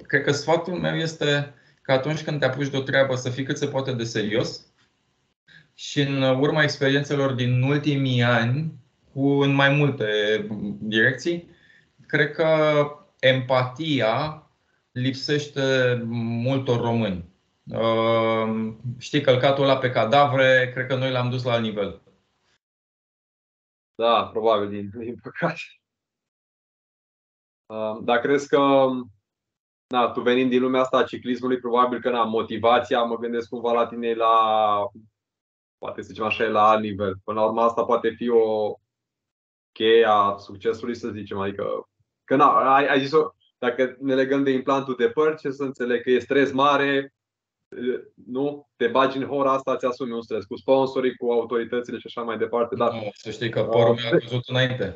Cred că sfatul meu este că atunci când te apuci de o treabă să fii cât se poate de serios și în urma experiențelor din ultimii ani, cu în mai multe direcții, cred că empatia lipsește multor români. Știi, călcatul ăla pe cadavre, cred că noi l-am dus la alt nivel. Da, probabil, din, din păcate. Dar crezi că, na, tu venind din lumea asta a ciclismului, probabil că na, motivația, mă gândesc cumva la tine la, poate să zicem așa, la alt nivel. Până la urmă asta poate fi o cheie a succesului, să zicem. Adică, că na, ai, ai zis-o, dacă ne legăm de implantul de păr, ce să înțeleg că e stres mare, nu? Te bagi în hora asta, ți asumi un stres cu sponsorii, cu autoritățile și așa mai departe. Dar... Nu, să știi că părul mi-a căzut înainte.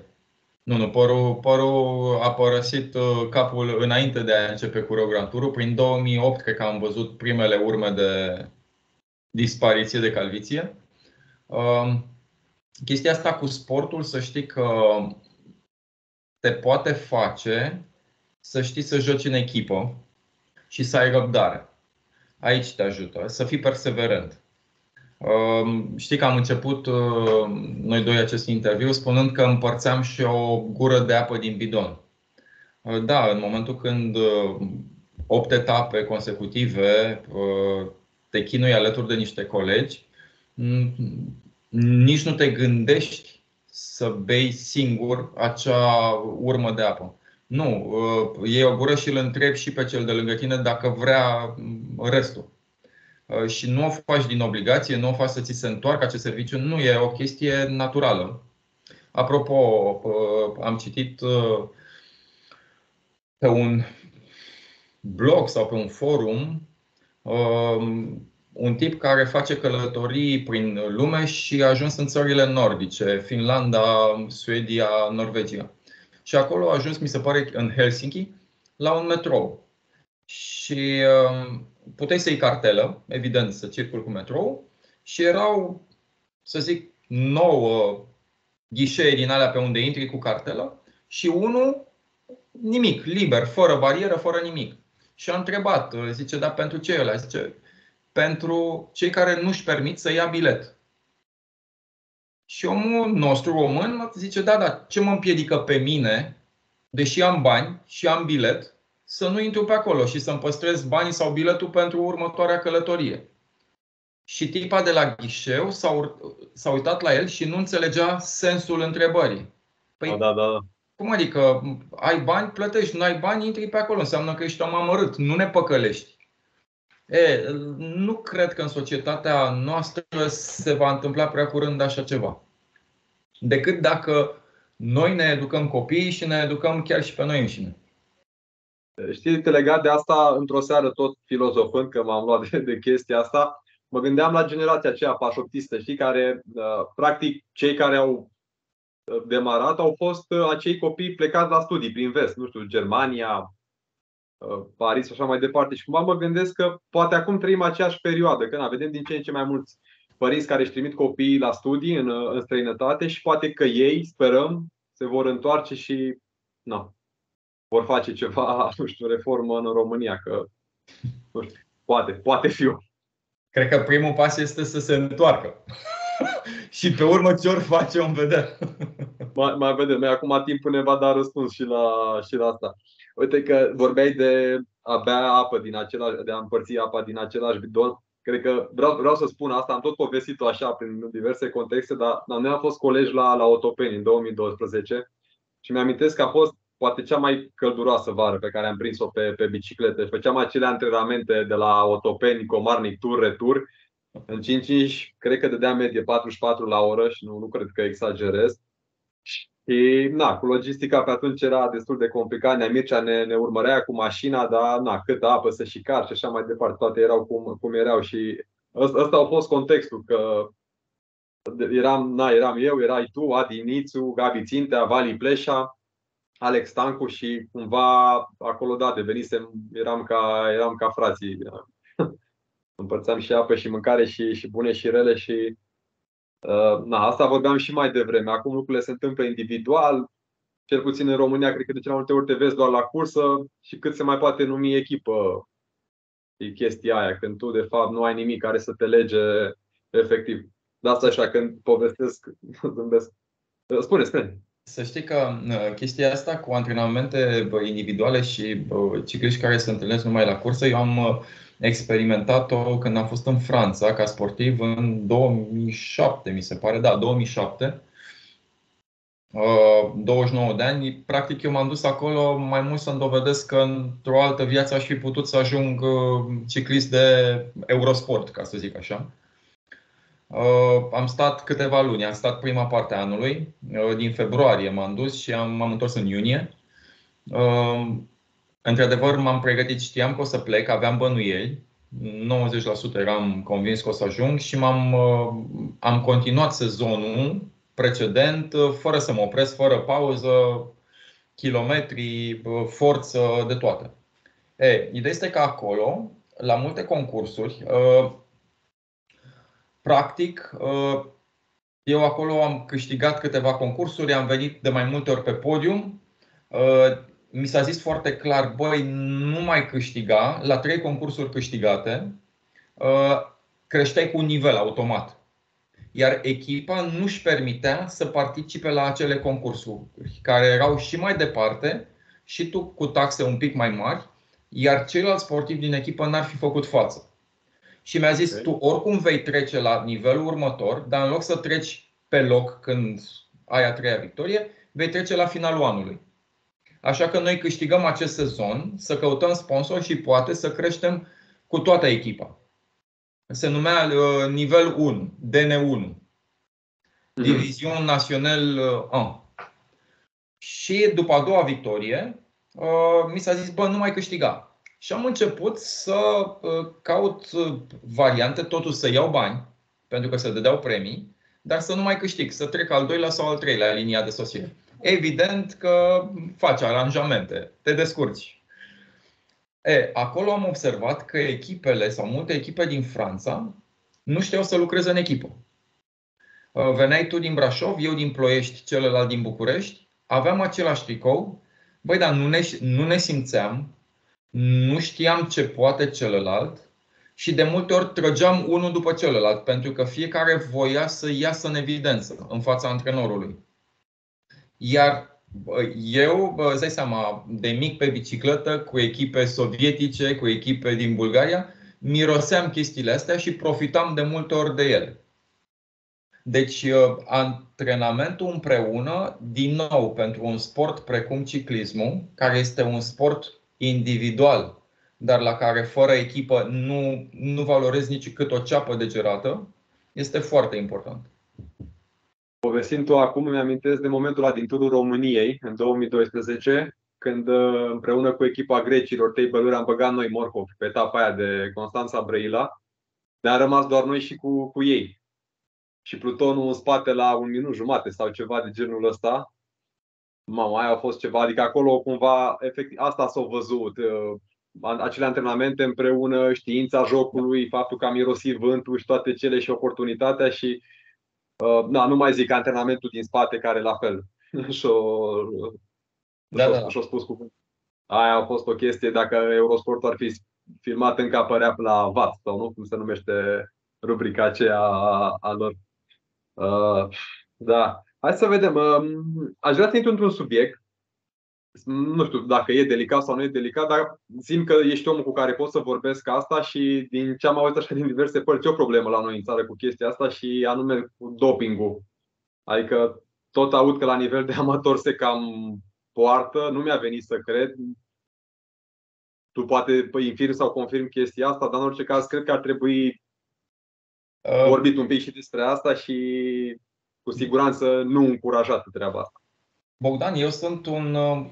Nu, nu, părul, părul a părăsit uh, capul înainte de a începe cu Grand Tour. Prin 2008 cred că am văzut primele urme de dispariție de calviție. Um, chestia asta cu sportul, să știi că te poate face să știi să joci în echipă și să ai răbdare. Aici te ajută, să fii perseverent. Știi că am început uh, noi doi acest interviu spunând că împărțeam și o gură de apă din bidon. Uh, da, în momentul când 8 uh, etape consecutive te chinui alături de niște colegi, nici nu te gândești să bei singur acea urmă de apă. Nu, iei o gură și îl întrebi și pe cel de lângă tine dacă vrea restul. Uh, și nu o faci din obligație, nu o faci să ți se întoarcă acest serviciu, nu e o chestie naturală. Apropo, uh, am citit uh, pe un blog sau pe un forum un tip care face călătorii prin lume și a ajuns în țările nordice, Finlanda, Suedia, Norvegia. Și acolo a ajuns, mi se pare, în Helsinki, la un metrou. Și puteai să iei cartelă, evident, să circul cu metrou și erau, să zic, nouă ghișee din alea pe unde intri cu cartelă și unul nimic, liber, fără barieră, fără nimic. Și a întrebat, zice, dar pentru ce ăla? Zice, pentru cei care nu-și permit să ia bilet. Și omul nostru român zice, da, da, ce mă împiedică pe mine, deși am bani și am bilet, să nu intru pe acolo și să-mi păstrez banii sau biletul pentru următoarea călătorie. Și tipa de la ghișeu s-a, s-a uitat la el și nu înțelegea sensul întrebării. Păi, da, da, da. Cum adică ai bani, plătești, nu ai bani, intri pe acolo. Înseamnă că ești om amărât, nu ne păcălești. E, nu cred că în societatea noastră se va întâmpla prea curând așa ceva. Decât dacă noi ne educăm copiii și ne educăm chiar și pe noi înșine. Știi, legat de asta, într-o seară tot filozofând, că m-am luat de, de chestia asta, mă gândeam la generația aceea pașoptistă, știi, care, uh, practic, cei care au uh, demarat au fost uh, acei copii plecați la studii prin vest, nu știu, Germania, Paris și așa mai departe. Și cumva mă gândesc că poate acum trăim aceeași perioadă, că na, vedem din ce în ce mai mulți părinți care își trimit copiii la studii în, în străinătate și poate că ei, sperăm, se vor întoarce și na, vor face ceva, [laughs] nu știu, reformă în România, că nu știu, poate, poate fi eu. Cred că primul pas este să se întoarcă. Și pe urmă ce ori face, om vedea. mai, mai vedem. Noi acum timpul ne va da răspuns și la, și la asta. Uite că vorbeai de a bea apă din același, de a împărți apa din același bidon. Cred că vreau, vreau să spun asta, am tot povestit-o așa prin diverse contexte, dar, dar noi am fost colegi la, la Otopeni în 2012 și mi-amintesc că a fost poate cea mai călduroasă vară pe care am prins-o pe, pe biciclete. Făceam acele antrenamente de la Otopeni, Comarnic, tur, retur. În 5 cred că dădea medie 44 la oră și nu, nu cred că exagerez. Și na, cu logistica pe atunci era destul de complicat. Nea Mircea ne, ne urmărea cu mașina, dar na, câtă apă să și car și așa mai departe. Toate erau cum, cum erau și ăsta a fost contextul, că eram, na, eram eu, erai tu, Adi Nițu, Gabi Țintea, Vali Pleșa, Alex Stancu și cumva acolo da, devenisem, eram ca, eram ca frații. Împărțeam și apă și mâncare și, și bune și rele și uh, na, asta vorbeam și mai devreme. Acum lucrurile se întâmplă individual, cel puțin în România, cred că de cele mai multe ori te vezi doar la cursă și cât se mai poate numi echipă. E chestia aia, când tu de fapt nu ai nimic care să te lege efectiv. De asta așa, când povestesc, [laughs] zâmbesc. Spune, spune. Să știi că uh, chestia asta cu antrenamente individuale și cicliști care se întâlnesc numai la cursă, eu am uh, experimentat-o când am fost în Franța ca sportiv în 2007, mi se pare, da, 2007. 29 uh, de ani. Practic eu m-am dus acolo mai mult să-mi dovedesc că într-o altă viață aș fi putut să ajung ciclist de Eurosport, ca să zic așa. Uh, am stat câteva luni, am stat prima parte a anului, uh, din februarie m-am dus și am, m-am întors în iunie. Uh, într-adevăr, m-am pregătit, știam că o să plec, aveam bănuieli, 90% eram convins că o să ajung și m-am, am continuat sezonul precedent fără să mă opresc, fără pauză, kilometri, forță, de toate. E, ideea este că acolo, la multe concursuri, Practic, uh, eu acolo am câștigat câteva concursuri, am venit de mai multe ori pe podium. Uh, mi s-a zis foarte clar, băi, nu mai câștiga, la trei concursuri câștigate, uh, creșteai cu un nivel automat. Iar echipa nu își permitea să participe la acele concursuri, care erau și mai departe, și tu cu taxe un pic mai mari, iar ceilalți sportivi din echipă n-ar fi făcut față și mi-a zis, okay. tu oricum vei trece la nivelul următor, dar în loc să treci pe loc când ai a treia victorie, vei trece la finalul anului. Așa că noi câștigăm acest sezon, să căutăm sponsor și poate să creștem cu toată echipa. Se numea uh, nivel 1, DN1. Mhm. Divizion Național 1. Uh, și după a doua victorie, uh, mi s-a zis, bă, nu mai câștiga. Și am început să uh, caut uh, variante, totuși să iau bani, pentru că se dădeau premii, dar să nu mai câștig, să trec al doilea sau al treilea linia de sosiere. Evident că faci aranjamente, te descurci. E, acolo am observat că echipele sau multe echipe din Franța nu știau să lucreze în echipă. Uh, veneai tu din Brașov, eu din Ploiești, celălalt din București, aveam același tricou, băi, dar nu ne, nu ne simțeam, nu știam ce poate celălalt și de multe ori trăgeam unul după celălalt, pentru că fiecare voia să iasă în evidență în fața antrenorului. Iar eu, îți dai seama, de mic pe bicicletă, cu echipe sovietice, cu echipe din Bulgaria, miroseam chestiile astea și profitam de multe ori de ele. Deci, antrenamentul împreună, din nou, pentru un sport precum ciclismul, care este un sport individual, dar la care fără echipă nu, nu valorezi nici cât o ceapă de gerată, este foarte important. Povestind tu acum, îmi amintesc de momentul ăla din turul României, în 2012, când uh, împreună cu echipa grecilor Table am băgat noi Morcov pe etapa aia de Constanța Brăila. Ne-a rămas doar noi și cu, cu ei. Și plutonul în spate la un minut jumate sau ceva de genul ăsta Mama, aia a fost ceva, adică acolo cumva, efectiv, asta s-a văzut. Uh, acele antrenamente împreună, știința jocului, faptul că am mirosit vântul și toate cele și oportunitatea și uh, na, nu mai zic antrenamentul din spate care la fel. [laughs] și-o, Da, și-o, da, da. și-o spus cu Aia a fost o chestie, dacă Eurosport ar fi filmat încă apărea la VAT sau nu, cum se numește rubrica aceea a, a lor. Uh, da. Hai să vedem. Uh, aș vrea să intru într-un subiect. Nu știu dacă e delicat sau nu e delicat, dar simt că ești omul cu care pot să vorbesc asta și din ce am auzit așa din diverse părți, e o problemă la noi în țară cu chestia asta și anume cu dopingul. Adică tot aud că la nivel de amator se cam poartă, nu mi-a venit să cred. Tu poate păi, infirm sau confirm chestia asta, dar în orice caz cred că ar trebui Uh, vorbit un pic și despre asta și cu siguranță nu încurajată treaba asta. Bogdan, eu sunt un, uh,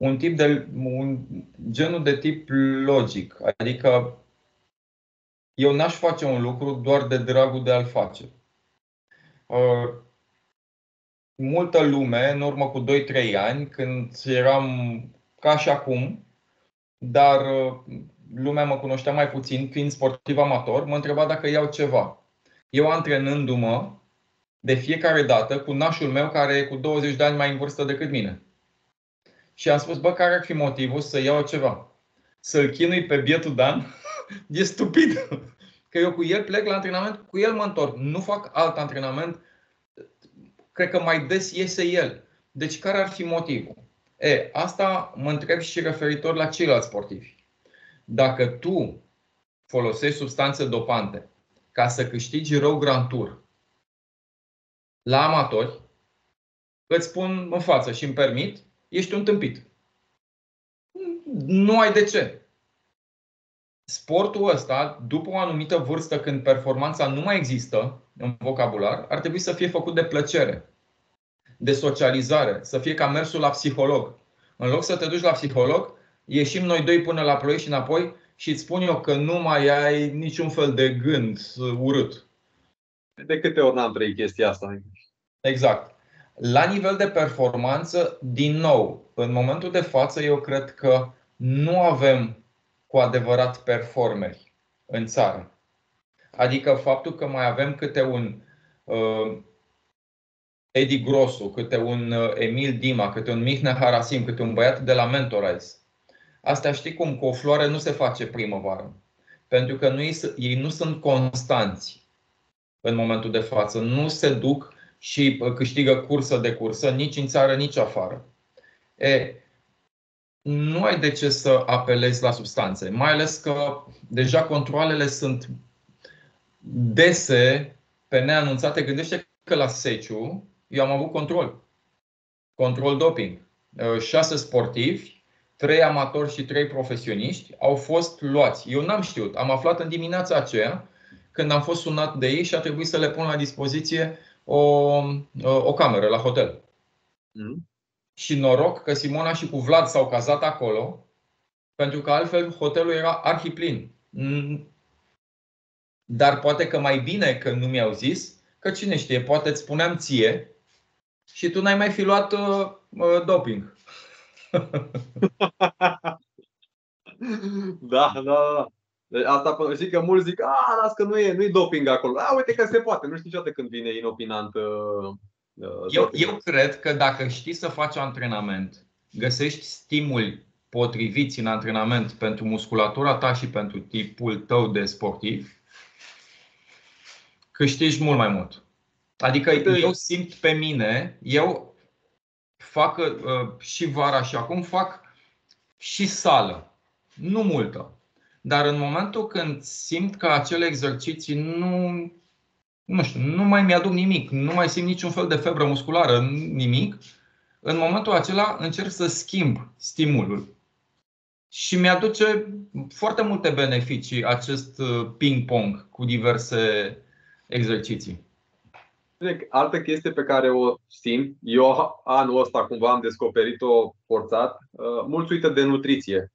un tip de un genul de tip logic. Adică eu n-aș face un lucru doar de dragul de a-l face. Uh, multă lume, în urmă cu 2-3 ani, când eram ca și acum, dar uh, lumea mă cunoștea mai puțin, fiind sportiv amator, mă întreba dacă iau ceva. Eu antrenându-mă de fiecare dată cu nașul meu care e cu 20 de ani mai în vârstă decât mine. Și am spus, bă, care ar fi motivul să iau ceva? Să-l chinui pe bietul Dan? [laughs] e stupid. Că eu cu el plec la antrenament, cu el mă întorc. Nu fac alt antrenament. Cred că mai des iese el. Deci care ar fi motivul? E, asta mă întreb și referitor la ceilalți sportivi. Dacă tu folosești substanțe dopante ca să câștigi rău Grand Tour la amatori, îți spun în față și îmi permit, ești un tâmpit. Nu ai de ce. Sportul ăsta, după o anumită vârstă, când performanța nu mai există în vocabular, ar trebui să fie făcut de plăcere, de socializare, să fie ca mersul la psiholog. În loc să te duci la psiholog, ieșim noi doi până la ploi și înapoi și îți spun eu că nu mai ai niciun fel de gând urât. De câte ori n-am trăit chestia asta? Exact. La nivel de performanță, din nou, în momentul de față, eu cred că nu avem cu adevărat performeri în țară. Adică faptul că mai avem câte un uh, Edi Grosu, câte un uh, Emil Dima, câte un Mihnea Harasim, câte un băiat de la Mentorize. Asta știi cum, cu o floare nu se face primăvară. Pentru că nu, ei nu sunt constanți în momentul de față. Nu se duc și câștigă cursă de cursă, nici în țară, nici afară. E, nu ai de ce să apelezi la substanțe, mai ales că deja controlele sunt dese pe neanunțate. Gândește că la Seciu eu am avut control. Control doping. Șase sportivi, trei amatori și trei profesioniști au fost luați. Eu n-am știut. Am aflat în dimineața aceea când am fost sunat de ei și a trebuit să le pun la dispoziție o, o cameră la hotel. Mm. Și noroc că Simona și cu Vlad s-au cazat acolo, pentru că altfel hotelul era arhiplin. Dar poate că mai bine că nu mi-au zis, că cine știe, poate îți spuneam ție și tu n-ai mai fi luat uh, uh, doping. [laughs] da, da, da. Deci asta zic că mulți zic, a, las că nu e, nu e doping acolo. A, uite că se poate. Nu știu niciodată când vine inopinant. Uh, eu, eu cred că dacă știi să faci antrenament, găsești stimuli potriviți în antrenament pentru musculatura ta și pentru tipul tău de sportiv, câștigi mult mai mult. Adică eu simt pe mine, eu fac uh, și vara și acum fac și sală. Nu multă. Dar în momentul când simt că acele exerciții nu, nu știu, nu mai mi-aduc nimic, nu mai simt niciun fel de febră musculară, nimic, în momentul acela încerc să schimb stimulul. Și mi-aduce foarte multe beneficii acest uh, ping-pong cu diverse exerciții. Altă chestie pe care o simt, eu anul ăsta cumva am descoperit-o forțat, uh, mulți uită de nutriție.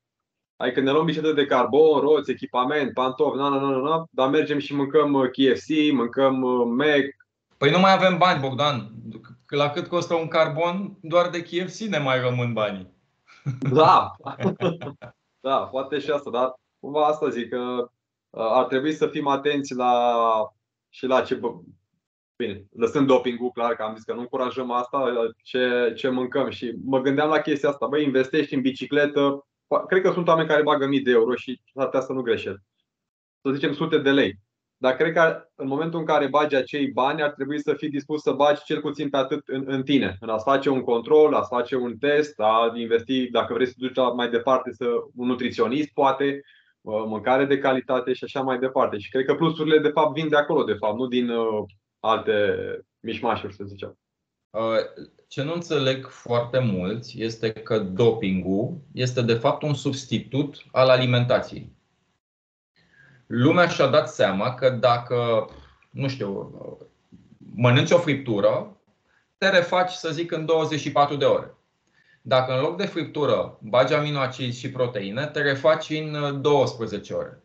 Adică ne luăm bicicletă de carbon, roți, echipament, pantofi, na, na, na, na, dar mergem și mâncăm uh, KFC, mâncăm uh, Mac. Păi nu mai avem bani, Bogdan. La cât costă un carbon, doar de KFC ne mai rămân banii. Da, [laughs] da, poate și asta, dar cumva asta zic că ar trebui să fim atenți la și la ce Bine, lăsând dopingul, clar că am zis că nu încurajăm asta, ce, ce mâncăm și mă gândeam la chestia asta, băi, investești în bicicletă, cred că sunt oameni care bagă mii de euro și s-ar putea să nu greșesc. Să zicem sute de lei. Dar cred că în momentul în care bagi acei bani, ar trebui să fii dispus să bagi cel puțin pe atât în, în tine. În a face un control, a face un test, a investi, dacă vrei să duci mai departe, să un nutriționist, poate, mâncare de calitate și așa mai departe. Și cred că plusurile, de fapt, vin de acolo, de fapt, nu din uh, alte mișmașuri, să zicem. Uh, ce nu înțeleg foarte mulți este că dopingul este de fapt un substitut al alimentației lumea și-a dat seama că dacă, nu știu, mănânci o friptură, te refaci, să zic, în 24 de ore. Dacă în loc de friptură bagi aminoacizi și proteine, te refaci în 12 ore.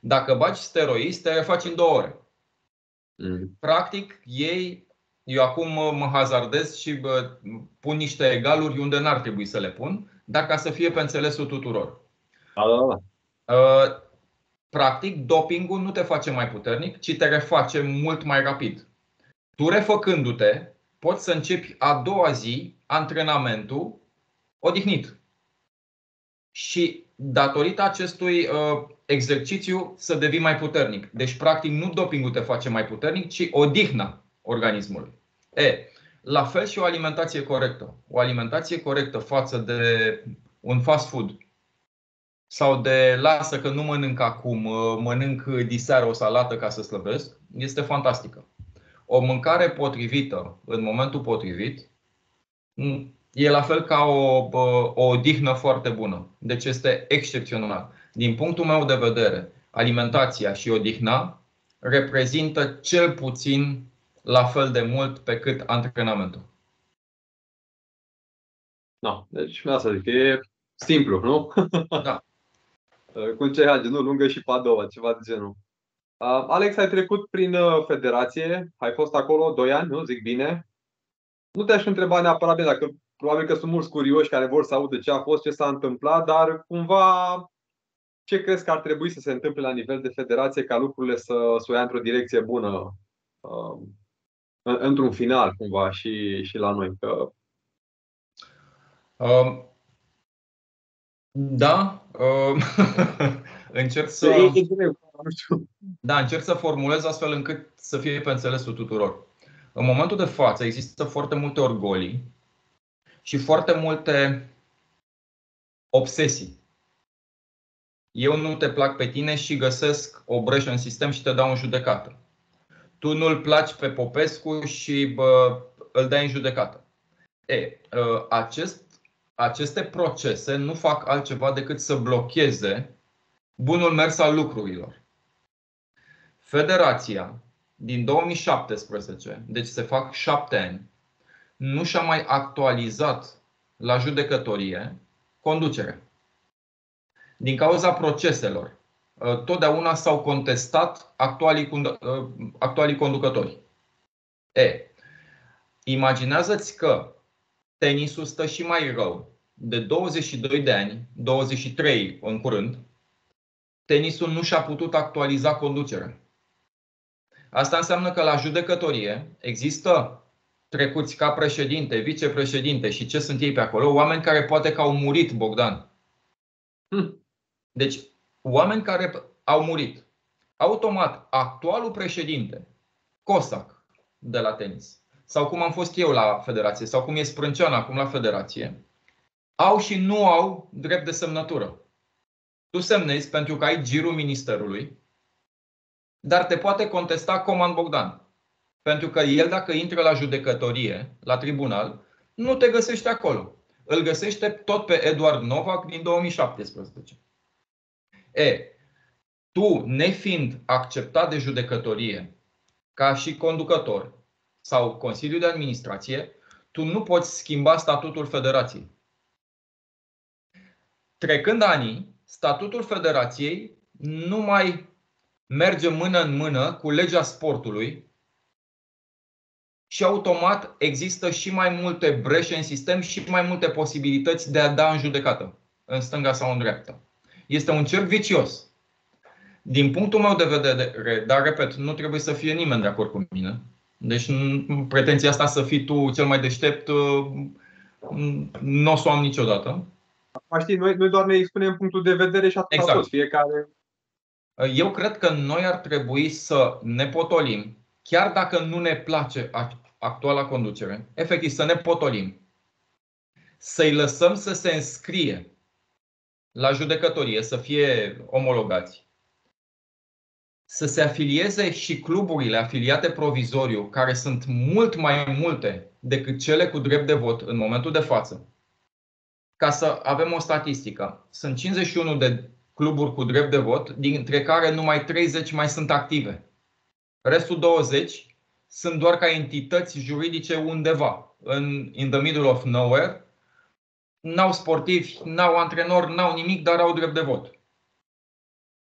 Dacă bagi steroizi, te refaci în 2 ore. Mm. Practic, ei, eu acum mă hazardez și bă, pun niște egaluri unde n-ar trebui să le pun, dar ca să fie pe înțelesul tuturor. Da, da, da. Uh, practic, dopingul nu te face mai puternic, ci te reface mult mai rapid. Tu refăcându-te, poți să începi a doua zi antrenamentul odihnit. Și datorită acestui uh, exercițiu să devii mai puternic. Deci, practic, nu dopingul te face mai puternic, ci odihna organismului. E, la fel și o alimentație corectă. O alimentație corectă față de un fast food sau de lasă că nu mănânc acum, uh, mănânc diseară o salată ca să slăbesc, este fantastică. O mâncare potrivită în momentul potrivit mm, e la fel ca o, o odihnă foarte bună. Deci este excepțional. Din punctul meu de vedere, alimentația și odihna reprezintă cel puțin la fel de mult pe cât antrenamentul. Da, deci asta zic, e simplu, nu? Da. Uh, [laughs] cu ce hage, nu? Lungă și Padova, ceva de genul. Uh, Alex, ai trecut prin uh, federație, ai fost acolo 2 ani, nu? Zic bine. Nu te-aș întreba neapărat bine, dacă probabil că sunt mulți curioși care vor să audă ce a fost, ce s-a întâmplat, dar cumva ce crezi că ar trebui să se întâmple la nivel de federație ca lucrurile să, să o ia într-o direcție bună într-un final cumva și, și la noi? Că... Um, da. Uh, [laughs] încerc să. E greu, nu știu. Da, încerc să formulez astfel încât să fie pe înțelesul tuturor. În momentul de față există foarte multe orgolii și foarte multe obsesii. Eu nu te plac pe tine și găsesc o breșă în sistem și te dau în judecată. Tu nu-l placi pe Popescu și bă, îl dai în judecată. E, ă, acest aceste procese nu fac altceva decât să blocheze bunul mers al lucrurilor. Federația din 2017, deci se fac șapte ani, nu și-a mai actualizat la judecătorie conducerea. Din cauza proceselor, ă, totdeauna s-au contestat actualii, ă, actualii conducători. E, imaginează-ți că tenisul stă și mai rău. De 22 de ani, 23 în curând, tenisul nu și-a putut actualiza conducerea. Asta înseamnă că la judecătorie există trecuți ca președinte, vicepreședinte și ce sunt ei pe acolo, oameni care poate că au murit, Bogdan. Hm. Deci, oameni care au murit. Automat, actualul președinte, Cosac, de la tenis, sau cum am fost eu la federație, sau cum e Sprâncean acum la federație, au și nu au drept de semnătură. Tu semnezi pentru că ai girul ministerului, dar te poate contesta Comand Bogdan. Pentru că el, dacă intră la judecătorie, la tribunal, nu te găsește acolo. Îl găsește tot pe Eduard Novak din 2017. E, tu, nefiind acceptat de judecătorie ca și conducător, sau Consiliul de Administrație, tu nu poți schimba statutul federației. Trecând anii, statutul federației nu mai merge mână în mână cu legea sportului și automat există și mai multe breșe în sistem și mai multe posibilități de a da în judecată, în stânga sau în dreapta. Este un cerc vicios. Din punctul meu de vedere, dar repet, nu trebuie să fie nimeni de acord cu mine, Deci pretenția asta să fii tu cel mai deștept nu o să o am niciodată. Acum știi, noi, noi doar ne expunem punctul de vedere și atât exact. fiecare. Eu cred că noi ar trebui să ne potolim, chiar dacă nu ne place actuala conducere, efectiv să ne potolim, să-i lăsăm să se înscrie la judecătorie, să fie omologați, să se afilieze și cluburile afiliate provizoriu, care sunt mult mai multe decât cele cu drept de vot în momentul de față. Ca să avem o statistică, sunt 51 de cluburi cu drept de vot, dintre care numai 30 mai sunt active. Restul 20 sunt doar ca entități juridice undeva, în in the middle of nowhere. N-au sportivi, n-au antrenori, n-au nimic, dar au drept de vot.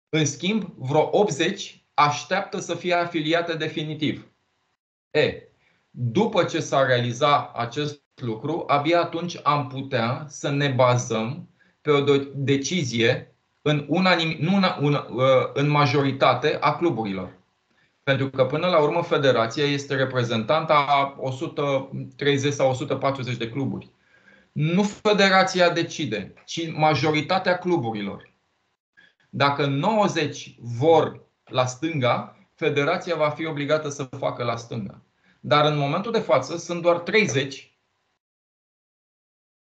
În schimb, vreo 80 așteaptă să fie afiliate definitiv. E, după ce s-a realizat acest lucru, abia atunci am putea să ne bazăm pe o decizie în, unanim, nu una, una, uh, în majoritate a cluburilor. Pentru că până la urmă federația este reprezentanta a 130 sau 140 de cluburi. Nu federația decide, ci majoritatea cluburilor. Dacă 90 vor la stânga, federația va fi obligată să facă la stânga. Dar în momentul de față sunt doar 30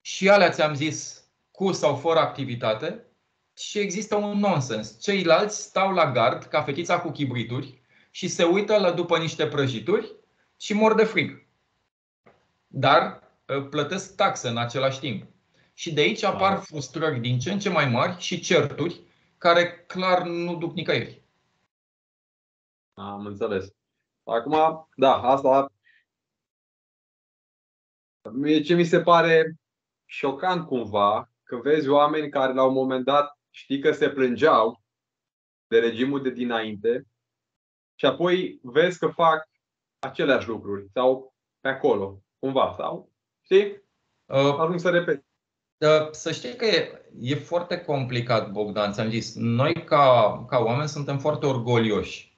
și alea ți-am zis cu sau fără activitate și există un nonsens. Ceilalți stau la gard ca fetița cu chibrituri și se uită la după niște prăjituri și mor de frig. Dar ă, plătesc taxe în același timp. Și de aici apar frustrări din ce în ce mai mari și certuri care clar nu duc nicăieri. Am înțeles. Acum, da, asta ce mi se pare șocant cumva, că vezi oameni care la un moment dat știi că se plângeau de regimul de dinainte și apoi vezi că fac aceleași lucruri sau pe acolo, cumva, sau știi? Uh, Ajung să repet. Uh, să știi că e, e foarte complicat, Bogdan, ți-am zis. Noi, ca, ca oameni, suntem foarte orgolioși.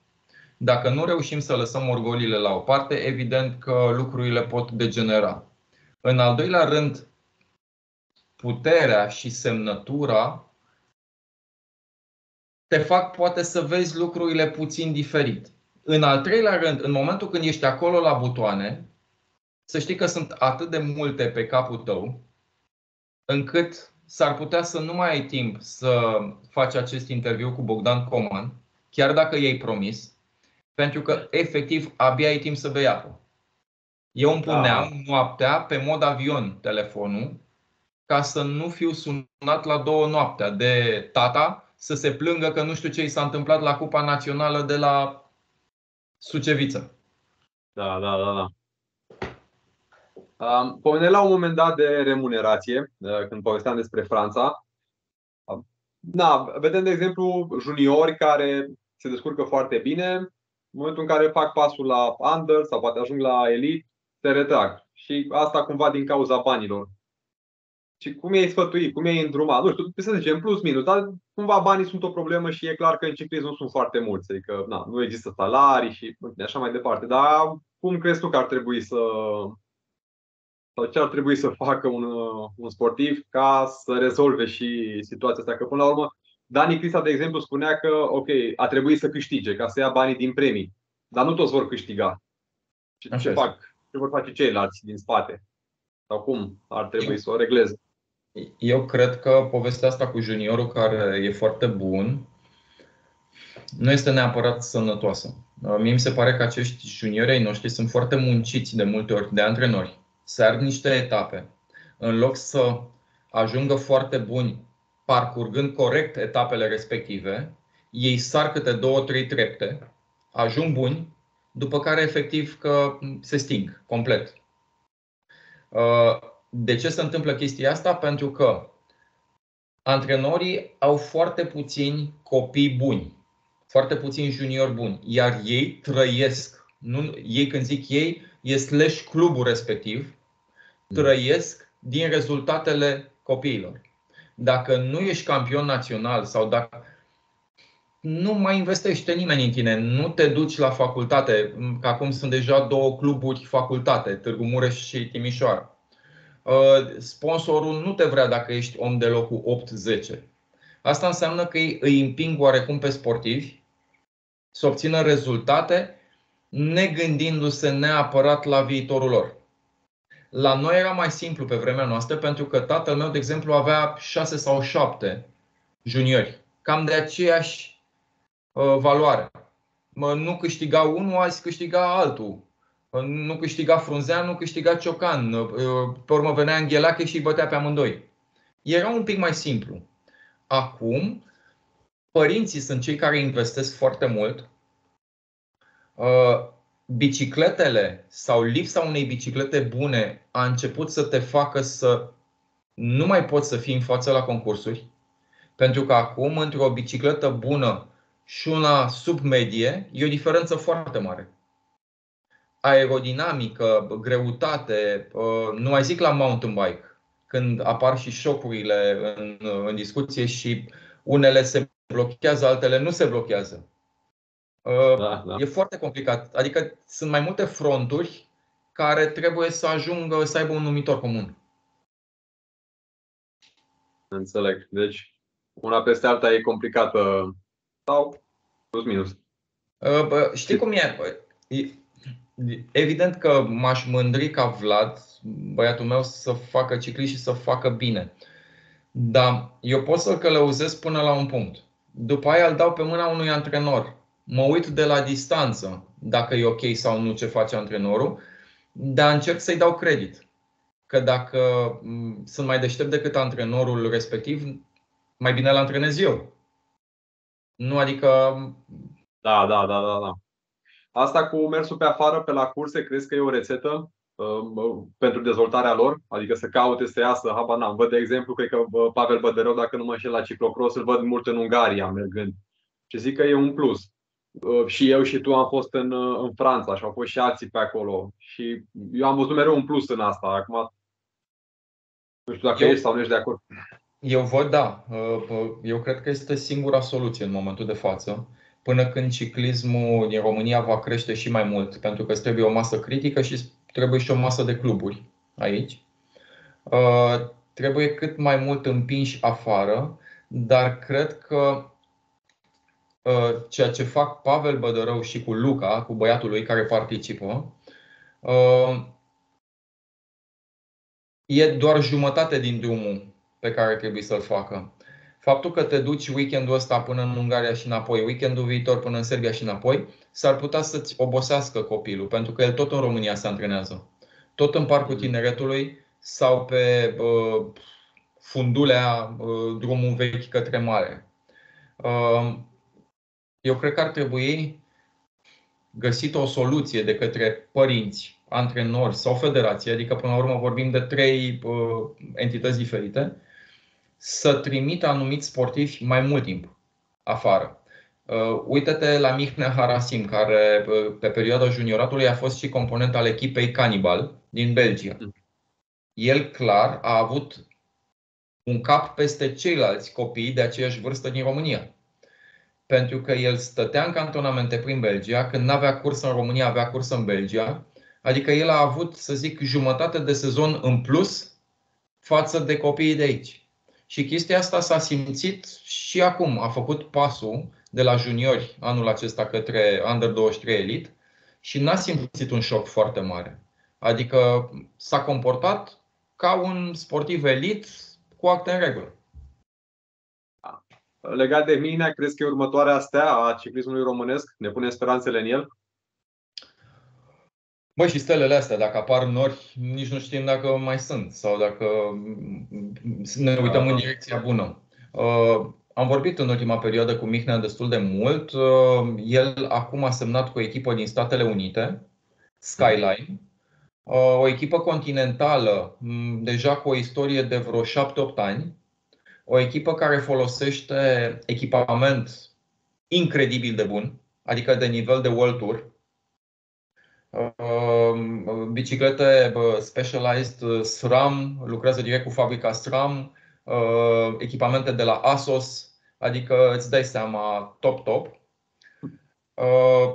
Dacă nu reușim să lăsăm orgolile la o parte, evident că lucrurile pot degenera. În al doilea rând, puterea și semnătura te fac poate să vezi lucrurile puțin diferit. În al treilea rând, în momentul când ești acolo la butoane, să știi că sunt atât de multe pe capul tău, încât s-ar putea să nu mai ai timp să faci acest interviu cu Bogdan Coman, chiar dacă i-ai promis, pentru că efectiv abia ai timp să bei apă. Eu îmi puneam da. noaptea pe mod avion telefonul ca să nu fiu sunat la două noaptea de tata să se plângă că nu știu ce i s-a întâmplat la Cupa Națională de la Suceviță. Da, da, da, da. Pomene la un moment dat de remunerație, când povesteam despre Franța. Da, vedem, de exemplu, juniori care se descurcă foarte bine. În momentul în care fac pasul la under sau poate ajung la elite, se retrag. Și asta cumva din cauza banilor. Și cum i-ai sfătuit, cum i-ai îndrumat? Nu știu, să zicem plus minus, dar cumva banii sunt o problemă și e clar că în ciclism nu sunt foarte mulți. Adică na, nu există salarii și așa mai departe. Dar cum crezi tu că ar trebui să. Sau ce ar trebui să facă un, un sportiv ca să rezolve și situația asta? Că până la urmă, Dani Crista, de exemplu, spunea că ok, a trebuit să câștige ca să ia banii din premii. Dar nu toți vor câștiga. Ce, ce fac? Ce vor face ceilalți din spate? Sau cum ar trebui să o regleze? Eu cred că povestea asta cu juniorul care e foarte bun nu este neapărat sănătoasă. Mie mi se pare că acești juniori ai noștri sunt foarte munciți de multe ori de antrenori. Sar niște etape. În loc să ajungă foarte buni parcurgând corect etapele respective, ei sar câte două, trei trepte, ajung buni, după care efectiv că se sting complet. De ce se întâmplă chestia asta? Pentru că antrenorii au foarte puțini copii buni, foarte puțini juniori buni, iar ei trăiesc, nu, ei când zic ei, e slash clubul respectiv, trăiesc din rezultatele copiilor. Dacă nu ești campion național sau dacă nu mai investește nimeni în tine, nu te duci la facultate, că acum sunt deja două cluburi facultate, Târgu Mureș și Timișoara. Uh, sponsorul nu te vrea dacă ești om de locul 8-10. Asta înseamnă că îi împing oarecum pe sportivi să obțină rezultate, negândindu-se neapărat la viitorul lor. La noi era mai simplu pe vremea noastră pentru că tatăl meu, de exemplu, avea 6 sau 7 juniori, cam de aceeași uh, valoare. Nu câștiga unul, azi câștiga altul. Nu câștiga Frunzean, nu câștiga Ciocan. Uh, pe urmă venea Înghelache și îi bătea pe amândoi. Era un pic mai simplu. Acum, părinții sunt cei care investesc foarte mult. Uh, bicicletele sau lipsa unei biciclete bune a început să te facă să nu mai poți să fii în față la concursuri. Pentru că acum, între o bicicletă bună și una sub medie, e o diferență foarte mare. Aerodinamică, greutate, uh, nu mai zic la mountain bike, când apar și șocurile în, în discuție și unele se blochează, altele nu se blochează. Uh, da, da. E foarte complicat. Adică sunt mai multe fronturi care trebuie să ajungă să aibă un numitor comun. Înțeleg. Deci, una peste alta e complicată sau plus minus. Uh, bă, știi cum e? Evident că m-aș mândri ca Vlad, băiatul meu, să facă ciclism și să facă bine. Dar eu pot să-l călăuzesc până la un punct. După aia îl dau pe mâna unui antrenor. Mă uit de la distanță dacă e ok sau nu ce face antrenorul, dar încerc să-i dau credit. Că dacă sunt mai deștept decât antrenorul respectiv, mai bine îl antrenez eu. Nu adică. Da, da, da, da, da. Asta cu mersul pe afară, pe la curse, crezi că e o rețetă uh, pentru dezvoltarea lor? Adică să caute să iasă, habar n-am. Văd de exemplu, cred că uh, Pavel Bădărău, dacă nu mă înșel la ciclocross, îl văd mult în Ungaria mergând. Și zic că e un plus. Uh, și eu și tu am fost în, în Franța și au fost și alții pe acolo. Și eu am văzut mereu un plus în asta. Acum, nu știu dacă eu, ești sau nu ești de acord. Eu văd, da. Eu cred că este singura soluție în momentul de față până când ciclismul din România va crește și mai mult, pentru că îți trebuie o masă critică și trebuie și o masă de cluburi aici. Uh, trebuie cât mai mult împinși afară, dar cred că uh, ceea ce fac Pavel Bădărău și cu Luca, cu băiatul lui care participă, uh, e doar jumătate din drumul pe care trebuie să-l facă faptul că te duci weekendul ăsta până în Ungaria și înapoi, weekendul viitor până în Serbia și înapoi, s-ar putea să-ți obosească copilul, pentru că el tot în România se antrenează. Tot în Parcul mm. Tineretului sau pe uh, fundulea uh, drumul vechi către mare. Uh, eu cred că ar trebui găsit o soluție de către părinți, antrenori sau federație, adică până la urmă vorbim de trei uh, entități diferite, să trimită anumiți sportivi mai mult timp afară. Uh, Uită-te la Mihnea Harasim, care uh, pe perioada junioratului a fost și component al echipei Cannibal din Belgia. Mm. El clar a avut un cap peste ceilalți copii de aceeași vârstă din România. Pentru că el stătea în cantonamente prin Belgia, când nu avea curs în România, avea curs în Belgia. Adică el a avut, să zic, jumătate de sezon în plus față de copiii de aici. Și chestia asta s-a simțit și acum. A făcut pasul de la juniori anul acesta către Under 23 Elite și n-a simțit un șoc foarte mare. Adică s-a comportat ca un sportiv elit cu acte în regulă. Legat de mine, crezi că e următoarea stea a ciclismului românesc? Ne punem speranțele în el? Băi, și stelele astea, dacă apar nori, nici nu știm dacă mai sunt sau dacă ne uităm în direcția bună. Uh, am vorbit în ultima perioadă cu Mihnea destul de mult. Uh, el acum a semnat cu o echipă din Statele Unite, Skyline, uh, o echipă continentală, deja cu o istorie de vreo 7-8 ani, o echipă care folosește echipament incredibil de bun, adică de nivel de World Tour, Ehm, biciclete Specialized uh, SRAM, lucrează direct cu fabrica SRAM, ehm, echipamente de la ASOS, adică îți dai seama top-top,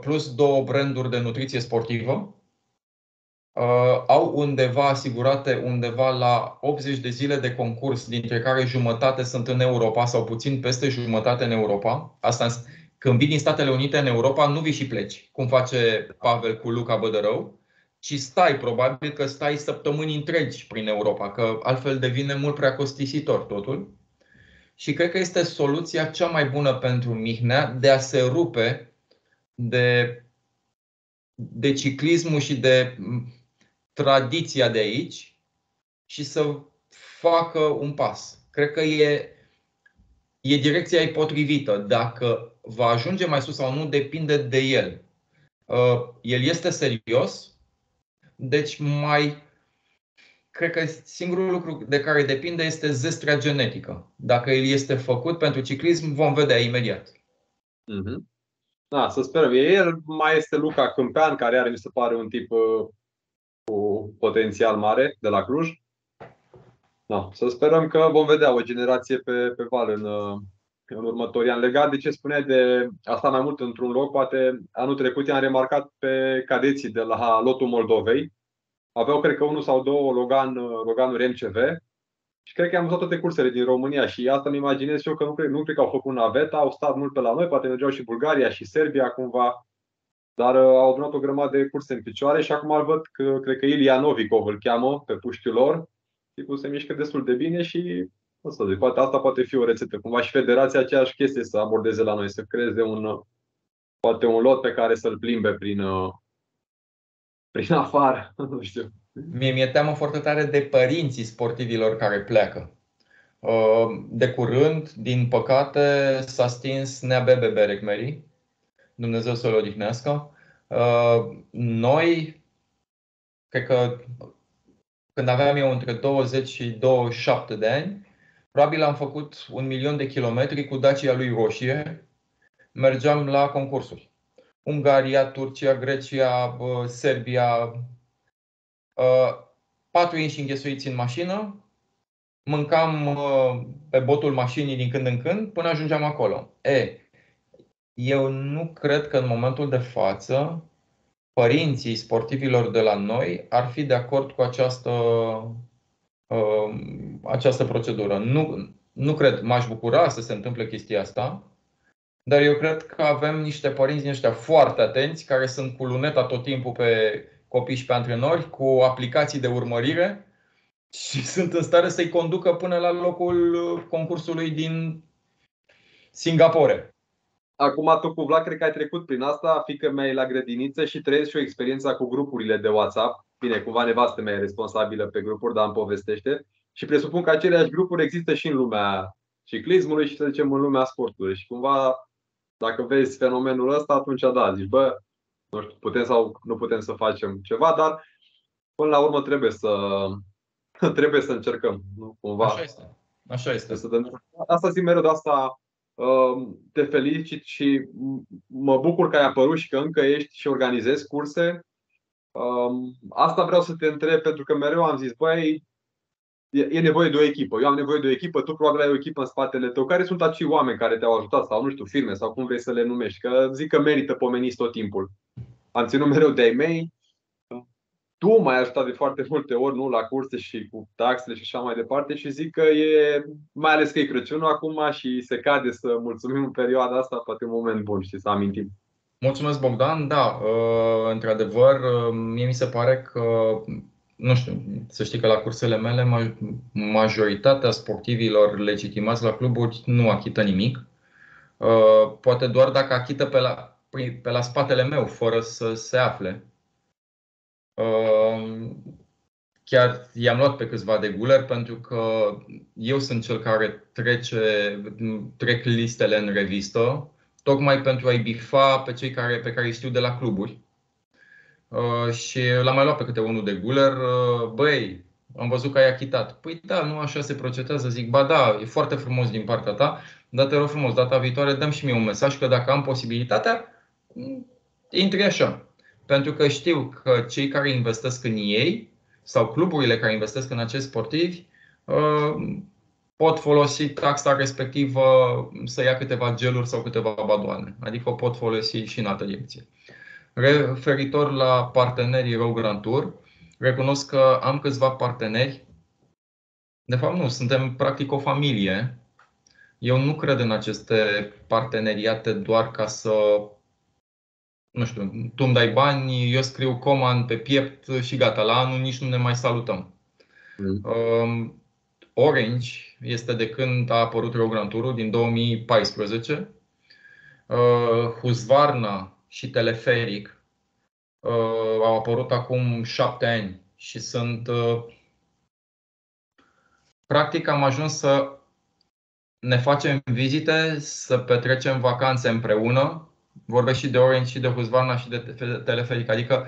plus două branduri de nutriție sportivă, au undeva asigurate undeva la 80 de zile de concurs, dintre care jumătate sunt în Europa sau puțin peste jumătate în Europa. Asta când vii din Statele Unite în Europa, nu vii și pleci, cum face Pavel cu Luca Bădărău, ci stai, probabil că stai săptămâni întregi prin Europa, că altfel devine mult prea costisitor totul. Și cred că este soluția cea mai bună pentru Mihnea de a se rupe de, de ciclismul și de tradiția de aici și să facă un pas. Cred că e, e direcția potrivită. Dacă va ajunge mai sus sau nu, depinde de el. Uh, el este serios, deci mai cred că singurul lucru de care depinde este zestrea genetică. Dacă el este făcut pentru ciclism, vom vedea imediat. Mm-hmm. Da, să sperăm. El mai este Luca Câmpean, care are, mi se pare, un tip uh, cu potențial mare de la Cluj. Da, să sperăm că vom vedea o generație pe, pe val în, uh, în următorii ani. Legat de ce spuneai de asta mai mult într-un loc, poate anul trecut i-am remarcat pe cadeții de la lotul Moldovei. Aveau, cred că, unul sau două Logan, Loganuri MCV și cred că am văzut toate cursele din România și asta îmi imaginez și eu că nu cred, nu cred că au făcut naveta, au stat mult pe la noi, poate mergeau și Bulgaria și Serbia cumva, dar uh, au adunat o grămadă de curse în picioare și acum îl văd că cred că Ilia Novikov îl cheamă pe puștiul lor. Tipul se mișcă destul de bine și o să zic, poate asta poate fi o rețetă. Cumva și federația aceeași chestie să abordeze la noi, să creeze un, poate un lot pe care să-l plimbe prin, uh, prin afară. [laughs] nu știu. Mie mi-e teamă foarte tare de părinții sportivilor care pleacă. Uh, de curând, din păcate, s-a stins Nea Bebe Berecmeri. Dumnezeu să-l odihnească. Uh, noi, cred că când aveam eu între 20 și 27 de ani, probabil am făcut un milion de kilometri cu Dacia lui Roșie. Mergeam la concursuri. Ungaria, Turcia, Grecia, Serbia, Uh, patru inși înghesuiți în mașină, mâncam uh, pe botul mașinii din când în când până ajungeam acolo. E, eu nu cred că în momentul de față părinții sportivilor de la noi ar fi de acord cu această, uh, această procedură. Nu, nu cred, m-aș bucura să se întâmple chestia asta, dar eu cred că avem niște părinți din ăștia foarte atenți care sunt cu luneta tot timpul pe copii și pe antrenori cu aplicații de urmărire și [laughs] sunt în stare să-i conducă până la locul uh, concursului din Singapore. Acum tu cu Vlad cred că ai trecut prin asta, fică mea e la grădiniță și trăiesc și o experiență cu grupurile de WhatsApp. Bine, cumva nevastă mea e responsabilă pe grupuri, dar îmi povestește. Și presupun că aceleași grupuri există și în lumea ciclismului și să zicem în lumea sportului. Și cumva, dacă vezi fenomenul ăsta, atunci da, zici, bă, nu știu, putem sau nu putem să facem ceva, dar până la urmă trebuie să, [laughs] trebuie să încercăm. Nu? Cumva. Așa este. Așa este. Să asta zic mereu de asta um, te felicit și mă bucur că ai apărut și că încă ești și organizezi curse. Um, asta vreau să te întreb pentru că mereu am zis, băi, e nevoie de o echipă. Eu am nevoie de o echipă, tu probabil ai o echipă în spatele tău. Care sunt acei oameni care te-au ajutat sau nu știu, firme sau cum vrei să le numești? Că zic că merită pomeniți tot timpul am ținut mereu de-ai mei. Tu m-ai ajutat de foarte multe ori, nu la curse și cu taxele și așa mai departe și zic că e, mai ales că e Crăciunul acum și se cade să mulțumim în perioada asta, poate un moment bun, și să amintim. Mulțumesc, Bogdan. Da, uh, într-adevăr, uh, mie mi se pare că, nu știu, să știi că la cursele mele majoritatea sportivilor legitimați la cluburi nu achită nimic. Uh, poate doar dacă achită pe la, pe la spatele meu, fără să se afle. Ehm, chiar i-am luat pe câțiva de guler pentru că eu sunt cel care trece, trec listele în revistă, tocmai pentru a-i bifa pe cei care, pe care îi știu de la cluburi. Ehm, și l-am mai luat pe câte unul de guler. Ehm, băi, am văzut că ai achitat. Păi da, nu așa se procedează. Zic, ba da, e foarte frumos din partea ta, dar te rog frumos, data viitoare dăm și mie un mesaj că dacă am posibilitatea, intri așa. Pentru că știu că cei care investesc în ei sau cluburile care investesc în acești sportivi uh, pot folosi taxa respectivă să ia câteva geluri sau câteva badoane. Adică o pot folosi și în altă direcție. Referitor la partenerii Row Grand Tour, recunosc că am câțiva parteneri. De fapt, nu, suntem practic o familie. Eu nu cred în aceste parteneriate doar ca să nu știu, tu îmi dai bani, eu scriu comand pe piept și gata, la anul nici nu ne mai salutăm. Mm. Orange este de când a apărut Rogranturul, din 2014. Uh, Husqvarna și Teleferic uh, au apărut acum șapte ani și sunt. Uh, practic am ajuns să ne facem vizite, să petrecem vacanțe împreună. Vorbesc și de Orange, și de Husqvarna, și de Teleferic. Adică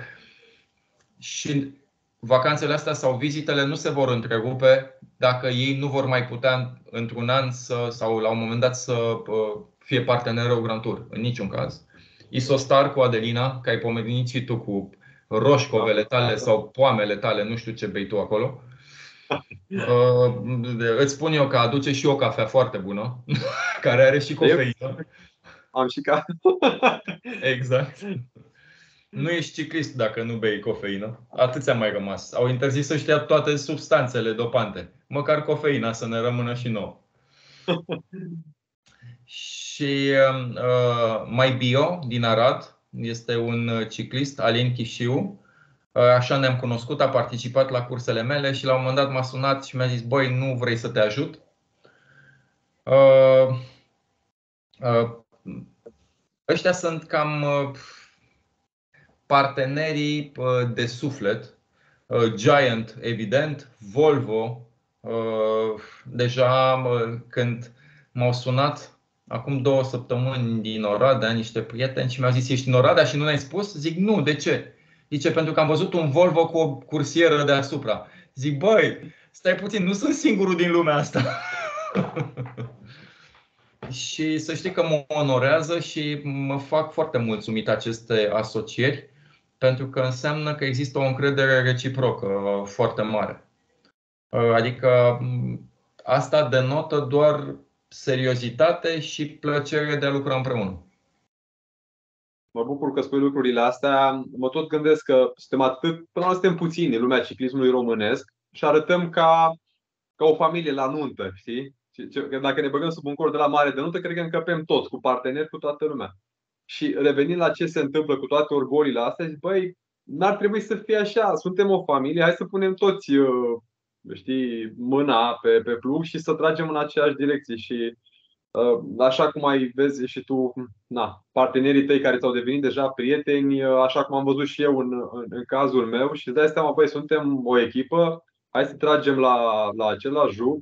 și vacanțele astea sau vizitele nu se vor întrerupe dacă ei nu vor mai putea într-un an să, sau la un moment dat să uh, fie partener o Grand Tour. În niciun caz. Isostar cu Adelina, că ai pomenit și tu cu roșcovele tale sau poamele tale, nu știu ce bei tu acolo. [laughs] Uh, îți spun eu că aduce și o cafea foarte bună, [laughs] care are și cofeină. Am și ca. [laughs] exact. Nu ești ciclist dacă nu bei cofeină. Atât ți-a mai rămas. Au interzis ăștia toate substanțele dopante. Măcar cofeina să ne rămână și nouă. [laughs] și uh, Mai Bio din Arad este un ciclist, Alin Chișiu. Uh, așa ne-am cunoscut, a participat la cursele mele și la un moment dat m-a sunat și mi-a zis Băi, nu vrei să te ajut? Uh, uh, ăștia sunt cam uh, partenerii uh, de suflet, uh, Giant, evident, Volvo, uh, deja când m-au sunat acum două săptămâni din Oradea niște prieteni și mi-au zis ești în Oradea și nu ne-ai spus? Zic nu, de ce? Zice pentru că am văzut un Volvo cu o cursieră deasupra. Zic băi, stai puțin, nu sunt singurul din lumea asta. [laughs] și să știi că mă onorează și mă fac foarte mulțumit aceste asocieri pentru că înseamnă că există o încredere reciprocă foarte mare. Adică asta denotă doar seriozitate și plăcere de a lucra împreună. Mă bucur că spui lucrurile astea. Mă tot gândesc că suntem atât, până la suntem puțini în lumea ciclismului românesc și arătăm ca, ca o familie la nuntă, știi? Dacă ne băgăm sub un cor de la mare de nuntă, cred că încăpem toți, cu parteneri, cu toată lumea. Și revenind la ce se întâmplă cu toate orgolile astea, zic, băi, n-ar trebui să fie așa. Suntem o familie, hai să punem toți uh, știi, mâna pe, pe plug și să tragem în aceeași direcție. Și uh, așa cum ai vezi și tu, na, partenerii tăi care ți-au devenit deja prieteni, uh, așa cum am văzut și eu în, în, în cazul meu, și îți dai seama, băi, suntem o echipă, hai să tragem la, la același juc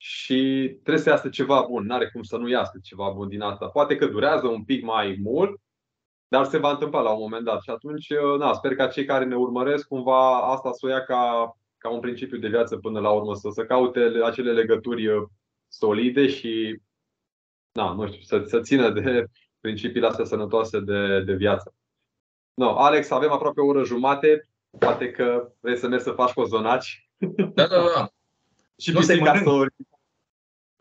și trebuie să iasă ceva bun. N-are cum să nu iasă ceva bun din asta. Poate că durează un pic mai mult, dar se va întâmpla la un moment dat. Și atunci, uh, na, sper ca cei care ne urmăresc cumva asta să o ia ca, ca un principiu de viață până la urmă, să, să caute acele legături uh, solide și na, nu știu, să, să țină de [laughs] principiile astea sănătoase de, de viață. No, Alex, avem aproape o oră jumate. Poate că vrei să mergi să faci cozonaci. Da, da, da. Și nu pisica să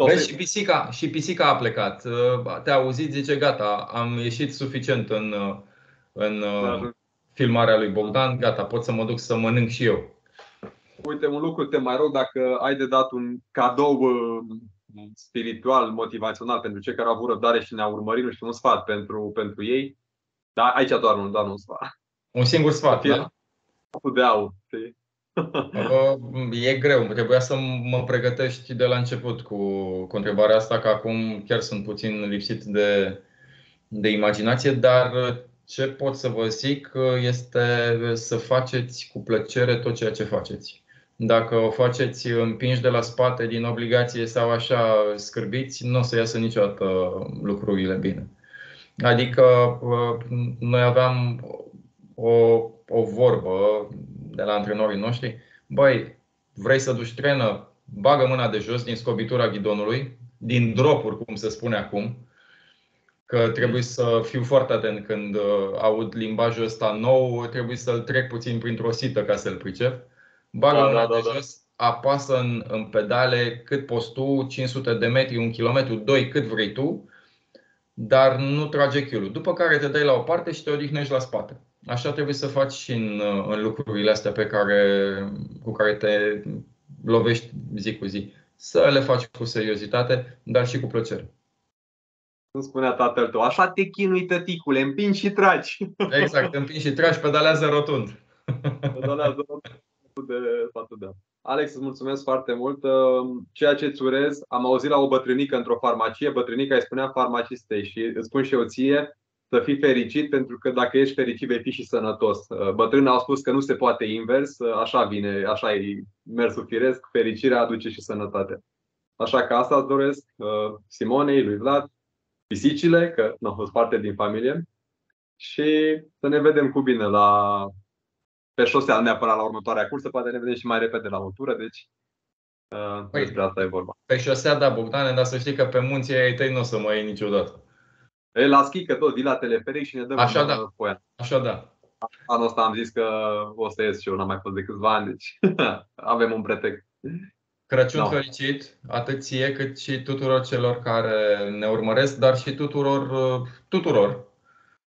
Vezi, și pisica, și pisica a plecat. Uh, te-a auzit, zice, gata, am ieșit suficient în, uh, în uh, da. filmarea lui Bogdan, gata, pot să mă duc să mănânc și eu. Uite, un lucru te mai rog, dacă ai de dat un cadou spiritual, motivațional pentru cei care au avut răbdare și ne-au urmărit, nu știu, un sfat pentru, pentru ei. Da, aici doar un, doar un sfat. Un singur sfat, da? de aur, știi? [laughs] E greu, trebuia să mă pregătești de la început cu, cu întrebarea asta, că acum chiar sunt puțin lipsit de, de imaginație, dar ce pot să vă zic este să faceți cu plăcere tot ceea ce faceți. Dacă o faceți împinși de la spate din obligație sau așa scârbiți, nu o să iasă niciodată lucrurile bine. Adică noi aveam o, o vorbă de la antrenorii noștri, băi, vrei să duci trenă, bagă mâna de jos din scobitura ghidonului, din dropuri, cum se spune acum, că trebuie să fiu foarte atent când uh, aud limbajul ăsta nou, trebuie să-l trec puțin printr-o sită ca să-l pricep. Bagă da, mâna da, da, de da. jos, apasă în, în pedale cât poți tu, 500 de metri, 1 km, 2, cât vrei tu, dar nu trage chiulul. După care te dai la o parte și te odihnești la spate. Așa trebuie să faci și în, în lucrurile astea pe care, cu care te lovești zi cu zi. Să le faci cu seriozitate, dar și cu plăcere. Cum spunea tatăl tău, așa te chinui tăticule, împingi și tragi. [laughs] Exact, împingi și tragi, pedalează rotund. [laughs] Pedalează rotund de fatul de Alex, îți mulțumesc foarte mult. Ceea ce îți urez, am auzit la o bătrânică într-o farmacie, bătrânica îi spunea farmacistei și îți spun și eu ție, să fii fericit pentru că dacă ești fericit vei fi și sănătos. Bătrânii au spus că nu se poate invers, așa vine, așa e mersul firesc, fericirea aduce și sănătate. Așa că asta îți doresc Simonei, lui Vlad, pisicile, că nu sunt parte din familie și să ne vedem cu bine la pe șosea neapărat la următoarea cursă, poate ne vedem și mai repede la o tură, deci uh, păi, despre asta e vorba. Pe șosea, da, Bogdane, dar să știi că pe munții ai tăi nu o să mai iei niciodată. E, la schi, că tot, vii la teleferic și ne dăm Așa da. Poia. Așa da. Anul ăsta am zis că o să ies și eu, n-am mai fost de câțiva ani, deci [laughs] avem un pretext. Crăciun no. fericit, atât ție cât și tuturor celor care ne urmăresc, dar și tuturor, tuturor.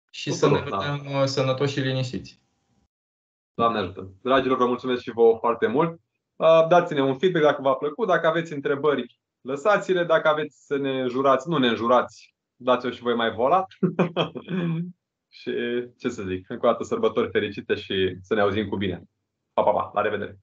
Și tuturor, să ne da. vedem da. sănătoși și liniștiți. Doamne ajută! Dragilor, vă mulțumesc și vouă foarte mult. Dați-ne un feedback dacă v-a plăcut. Dacă aveți întrebări, lăsați-le. Dacă aveți să ne jurați, nu ne înjurați. Dați-o și voi mai volat. [laughs] și ce să zic, încă o dată sărbători fericite și să ne auzim cu bine. Pa, pa, pa! La revedere!